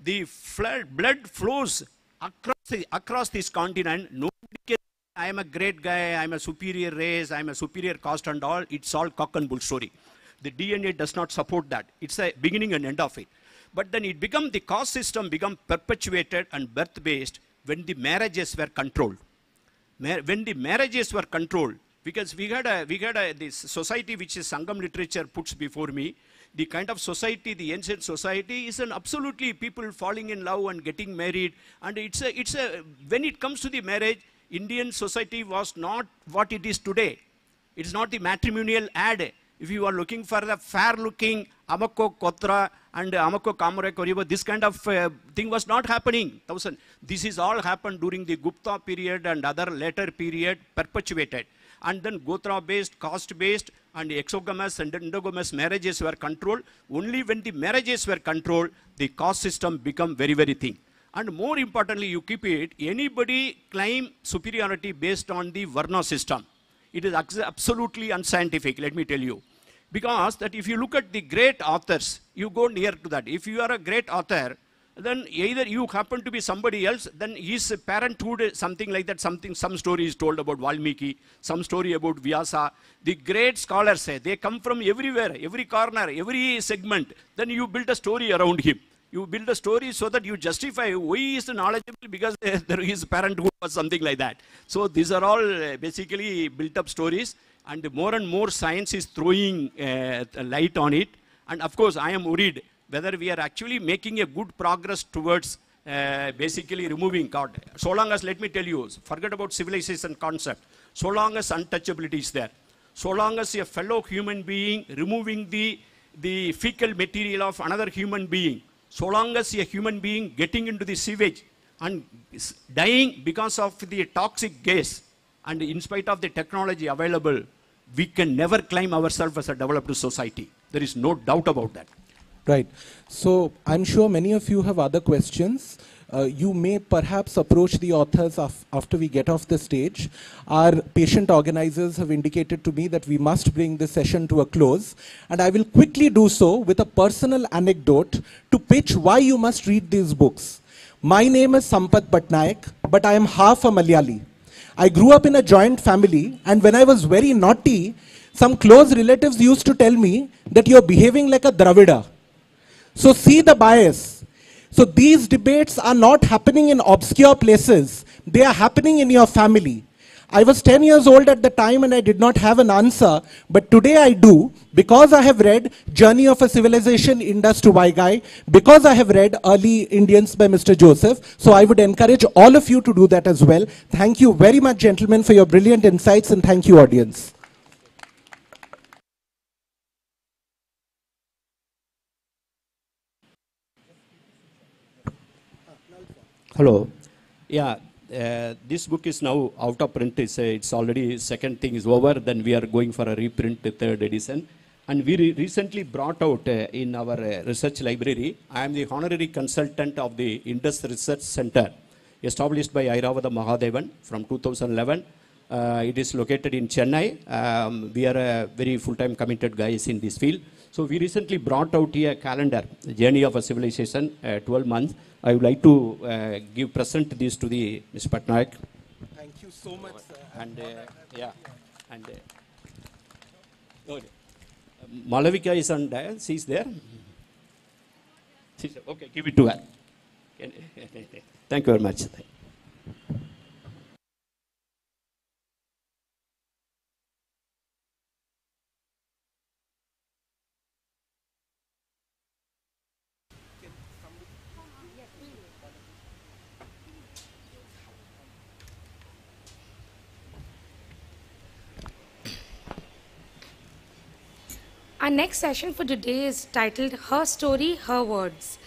The flood, blood flows across, the, across this continent. Nobody can, I am a great guy, I am a superior race, I am a superior caste and all. It's all cock and bull story. The DNA does not support that. It's a beginning and end of it. But then it become, the caste system become perpetuated and birth-based when the marriages were controlled mar- when the marriages were controlled, because we had a, we had a, this society which is Sangam literature puts before me, the kind of society, the ancient society is an absolutely people falling in love and getting married. And it's a, it's a, when it comes to the marriage, Indian society was not what it is today. It is not the matrimonial ad. If you are looking for the fair looking Amako Kotra and Amako Kamare Koriba, this kind of uh, thing was not happening. This is all happened during the Gupta period and other later period perpetuated. And then Gotra based, caste based, and exogamous and endogamous marriages were controlled. Only when the marriages were controlled, the caste system become very, very thin. And more importantly, you keep it, anybody claim superiority based on the Varna system. It is absolutely unscientific, let me tell you. Because that if you look at the great authors, you go near to that. If you are a great author, then either you happen to be somebody else, then his parenthood, something like that, something, some story is told about Valmiki, some story about Vyasa. The great scholars say, they come from everywhere, every corner, every segment. Then you build a story around him. You build a story so that you justify why he is knowledgeable because there his parenthood was something like that. So these are all uh, basically built up stories and more and more science is throwing uh, light on it. And of course, I am worried whether we are actually making a good progress towards uh, basically removing God. So long as, let me tell you, forget about civilization concept. So long as untouchability is there. So long as a fellow human being removing the, the fecal material of another human being, so long as a human being getting into the sewage and dying because of the toxic gas, and in spite of the technology available, we can never claim ourselves as a developed society. There is no doubt about that. Right. So I'm sure many of you have other questions. uh, you may perhaps approach the authors af- after we get off the stage. Our patient organizers have indicated to me that we must bring this session to a close, and I will quickly do so with a personal anecdote to pitch why you must read these books. My name is Sampad Patnaik, but I am half a Malayali. I grew up in a joint family, and when I was very naughty, some close relatives used to tell me that you're behaving like a Dravida. So see the bias. So these debates are not happening in obscure places, they are happening in your family. I was 10 years old at the time and I did not have an answer, but today I do because I have read Journey of a Civilization Indus to Vaigai, because I have read Early Indians by Mr. Joseph. So I would encourage all of you to do that as well. Thank you very much, gentlemen, for your brilliant insights and thank you, audience. Hello. Yeah, uh, this book is now out of print. It's, uh, it's already second thing is over. Then we are going for a reprint, third edition. And we re- recently brought out uh, in our uh, research library. I am the honorary consultant of the Indus Research Center, established by Iravatham Mahadevan from 2011. Uh, it is located in Chennai. Um, we are very full-time committed guys in this field. So we recently brought out a calendar, Journey of a Civilization, uh, 12 months. I would like to uh, give present this to the Mr. Patnaik. Thank you so much, sir. And uh, yeah, and uh, okay. Malavika is on dial. She's there. She's, okay, give it to her. Thank you very much. Our next session for today is titled Her Story, Her Words.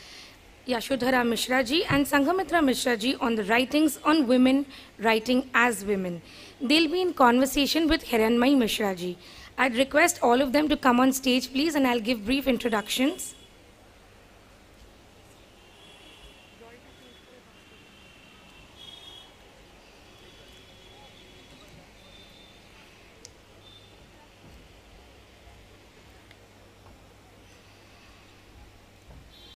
Yashodhara Mishra ji and Sanghamitra Mishra ji on the writings on women writing as women. They'll be in conversation with Hiranmai Mishra ji. I'd request all of them to come on stage, please, and I'll give brief introductions.